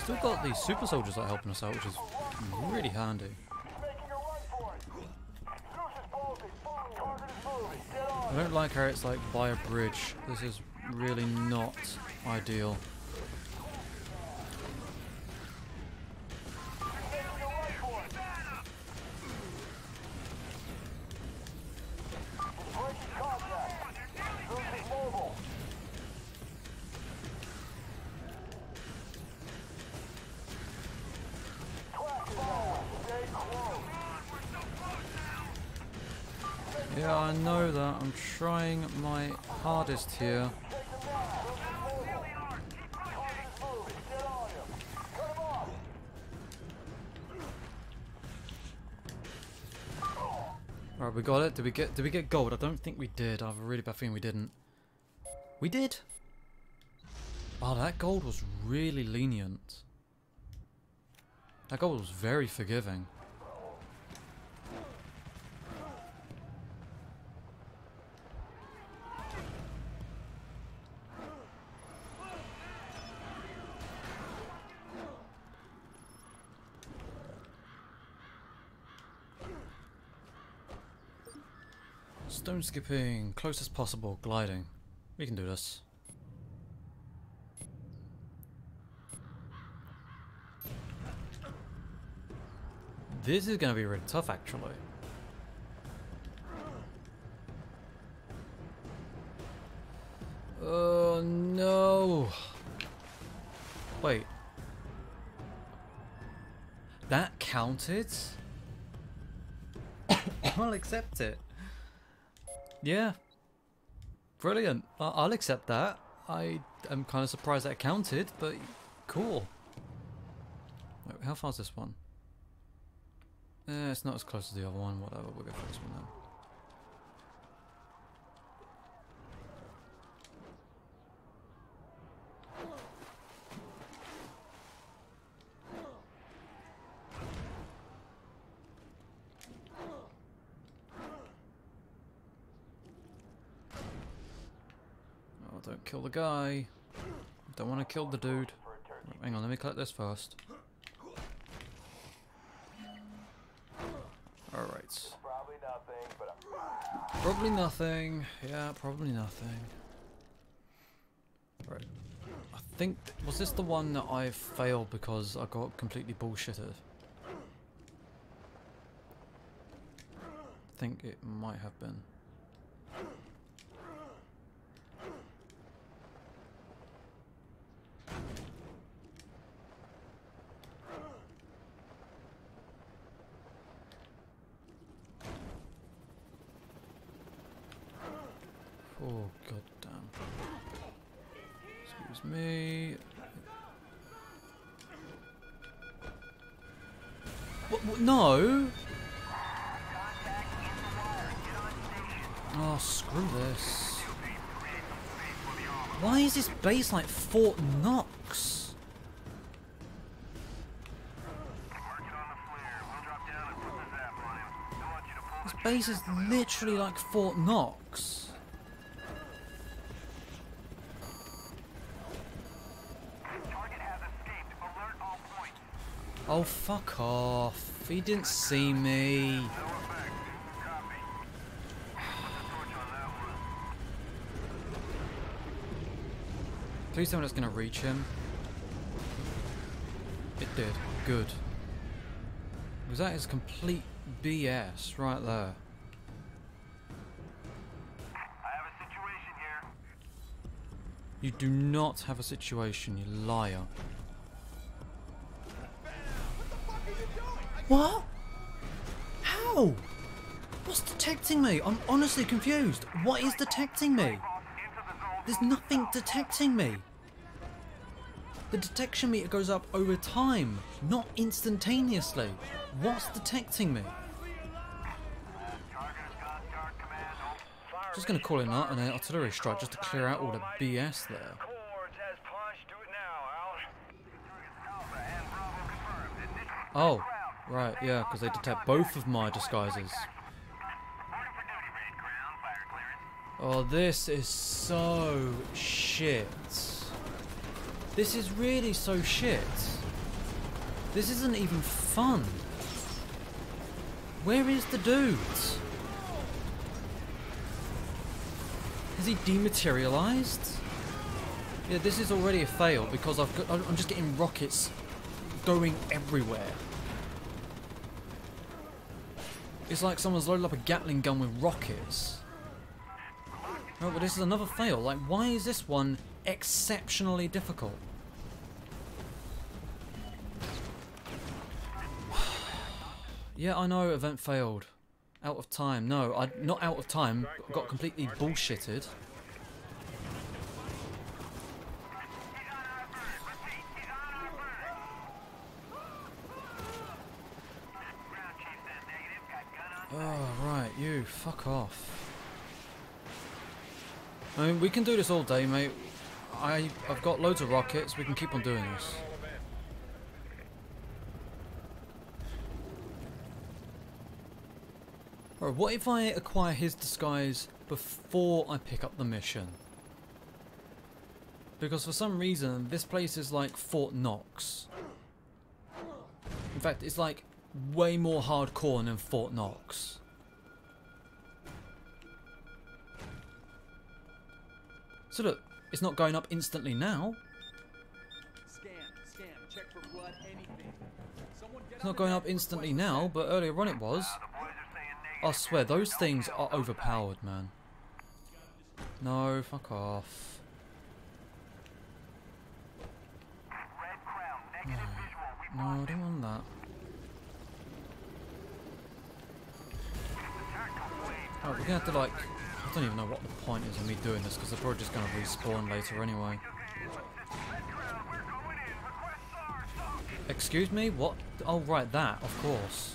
Still got these super soldiers are helping us out, which is really handy. I don't like how it's like by a bridge. This is really not ideal. Did we get did we get gold? I don't think we did. I have a really bad feeling we didn't. We did. Oh, that gold was really lenient. That gold was very forgiving. Stone skipping, close as possible, gliding. We can do this. This is going to be really tough, actually. Oh no! Wait. That counted? [coughs] I'll accept it. Yeah. Brilliant. I I'll accept that. I am kind of surprised that counted, but cool. Wait, how far is this one? Eh, it's not as close as the other one. Whatever, we'll go for this one then. Oh, don't kill the guy. Don't want to kill the dude. Hang on, let me collect this first. Alright. Probably nothing. Yeah, probably nothing. Right. I think... Was this the one that I failed because I got completely bullshitted? I think it might have been. Base like Fort Knox? This base is literally like Fort Knox. Oh, fuck off. He didn't see me. Please tell me it's going to reach him. It did. Good. Because that is complete BS right there. You do not have a situation, you liar. What? How? What's detecting me? I'm honestly confused. What is detecting me? There's nothing detecting me. The detection meter goes up over time, not instantaneously. What's detecting me? Just gonna call in an artillery strike just to clear out all the BS there. Oh, right, yeah, because they detect both of my disguises. Oh, this is so shit. This is really so shit. This isn't even fun. Where is the dude? Has he dematerialized? Yeah, this is already a fail because I've got, I'm just getting rockets going everywhere. It's like someone's loaded up a Gatling gun with rockets. Oh, but this is another fail. Like, why is this one exceptionally difficult? [sighs] yeah, I know, event failed. Out of time. No, I not out of time. Got completely bullshitted. Oh, right, you, fuck off. I mean, we can do this all day, mate. I, I've got loads of rockets, we can keep on doing this. Alright, what if I acquire his disguise before I pick up the mission? Because for some reason, this place is like Fort Knox. In fact, it's like way more hardcore than Fort Knox. So look, it's not going up instantly now. It's not going up instantly now, but earlier on it was. I swear, those things are overpowered, man. No, fuck off. No, I don't want that. Oh, we're gonna have to like... I don't even know what the point is of me doing this, because they're probably just gonna respawn later anyway. Excuse me? What? Oh, right, that, of course.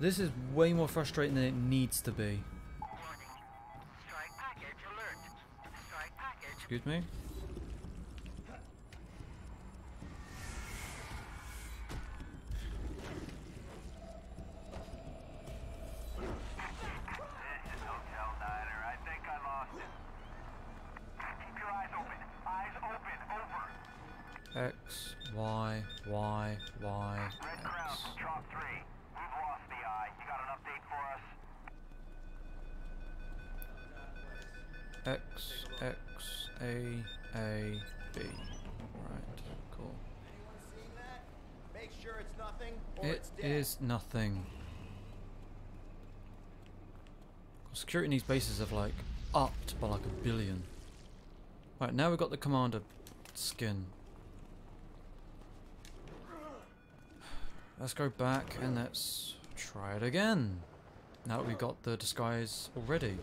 This is way more frustrating than it needs to be. Excuse me? X, Y, Y, Y, X. X, X, A, A, B. Right, cool. Make sure it's nothing It it's is nothing. Security in these bases have like upped by like a billion. Right, now we've got the commander skin. Let's go back and let's try it again. Now that we've got the disguise already.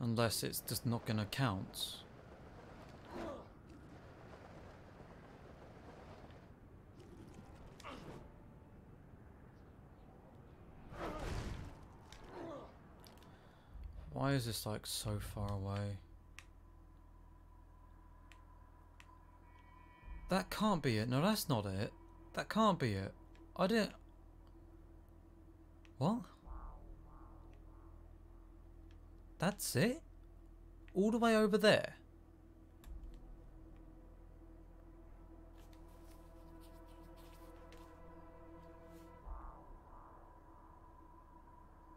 Unless it's just not going to count. Why is this like so far away? That can't be it. No, that's not it. That can't be it. I didn't... What? That's it? All the way over there?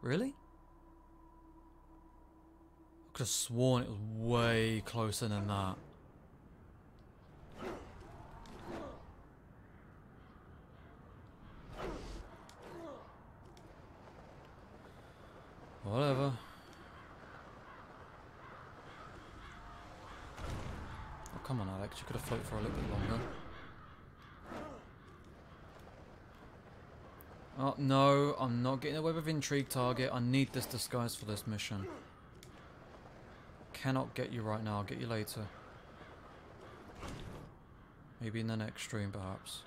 Really? I could have sworn it was way closer than that. Whatever. Oh, come on, Alex. You could have floated for a little bit longer. Oh, no. I'm not getting away with intrigue target. I need this disguise for this mission. Cannot get you right now. I'll get you later. Maybe in the next stream, perhaps.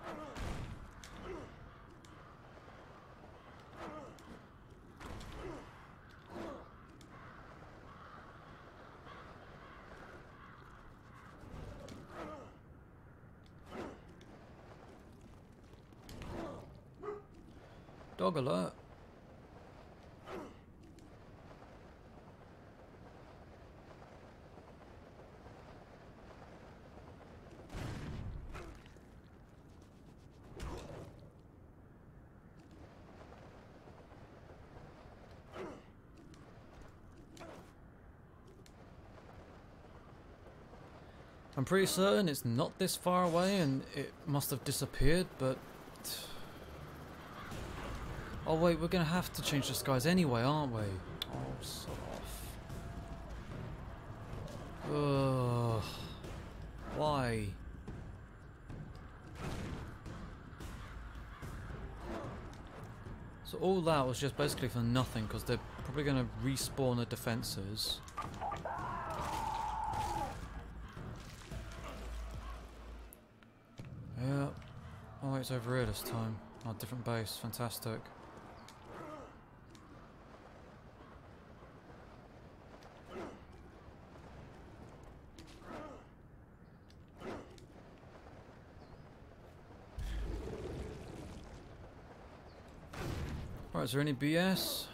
Alert. I'm pretty certain it's not this far away and it must have disappeared, but... Oh wait, we're gonna have to change the skies anyway, aren't we? Oh, sod off. Ugh. Why? So all that was just basically for nothing, because they're probably gonna respawn the defences. Yeah. Oh, it's over here this time. Oh, different base. Fantastic. There any BS?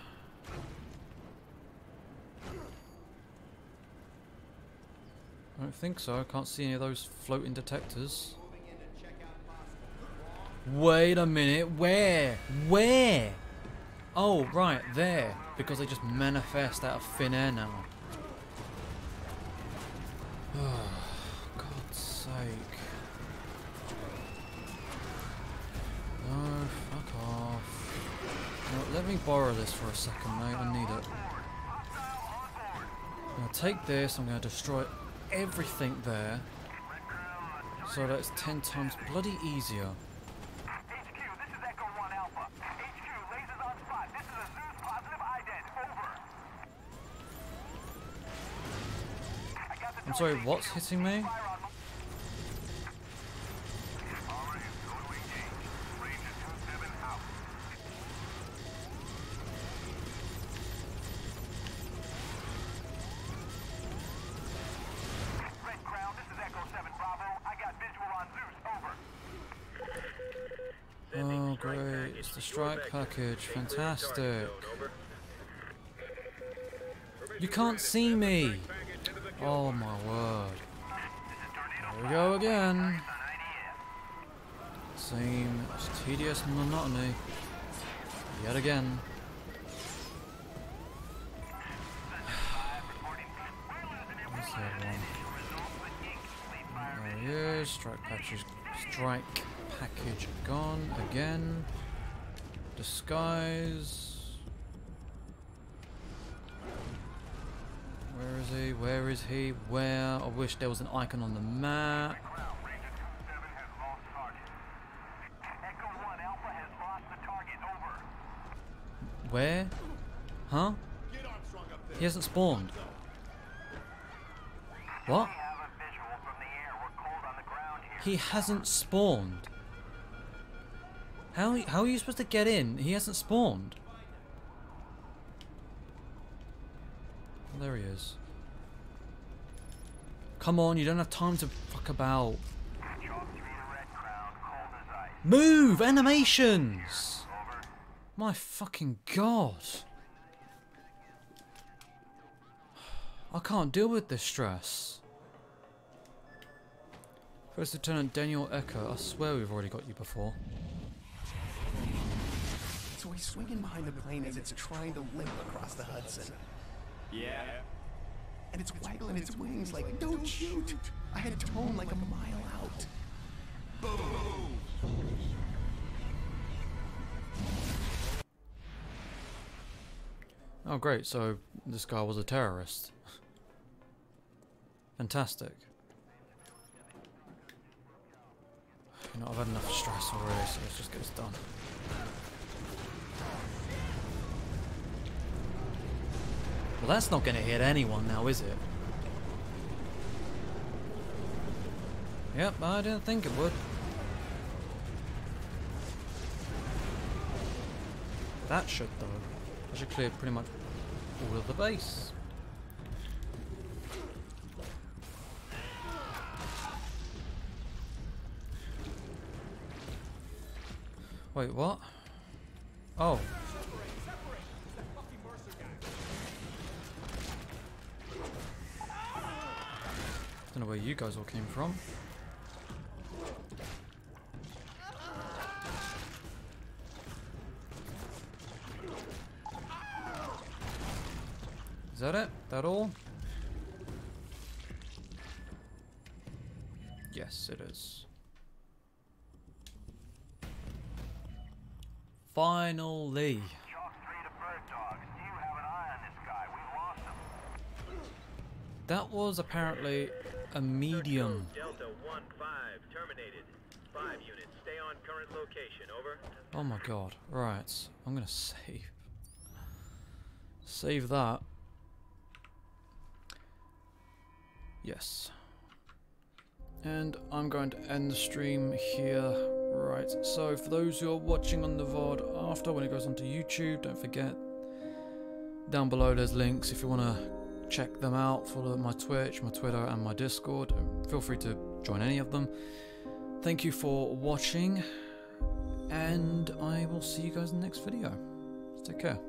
I don't think so. I can't see any of those floating detectors. Wait a minute, where? Where? Oh, right, there. Because they just manifest out of thin air now. Oh, God's sake. No, fuck off. No, let me borrow this for a second, mate. I need it. I'm gonna take this, I'm gonna destroy everything there. So that it's ten times bloody easier. I'm sorry, what's hitting me? Package, fantastic. You can't see me! Oh my word. Here we go again. Same tedious monotony. Yet again. Disguise. Where is he? Where is he? Where? I wish there was an icon on the map. Where? Huh? He hasn't spawned. What? He hasn't spawned. How, how are you supposed to get in? He hasn't spawned. Well, there he is. Come on, you don't have time to fuck about. Move! Animations! My fucking god. I can't deal with this stress. First Lieutenant Daniel Ecker, I swear we've already got you before. So he's swinging behind the plane as it's trying to limp across the Hudson. Yeah. And it's waggling its wings like, don't shoot! I had tone like a mile out. Boom! Oh great, so this guy was a terrorist. Fantastic. You know, I've had enough stress already, so let's just get this done. Well, that's not going to hit anyone now, is it? Yep, I didn't think it would. That should, though. I should clear pretty much all of the base. Wait, what? Oh. Don't know where you guys all came from. Is that it? That all? Yes, it is. Finally. That was apparently a medium. Delta 1-5 terminated. Five units. Stay on current location. Over. Oh my god. Right. I'm gonna save. Save that. Yes. And I'm going to end the stream here. Right, so for those who are watching on the VOD after when it goes onto YouTube, don't forget down below there's links if you want to check them out. Follow my Twitch, my Twitter, and my Discord. Um, feel free to join any of them. Thank you for watching, and I will see you guys in the next video. Take care.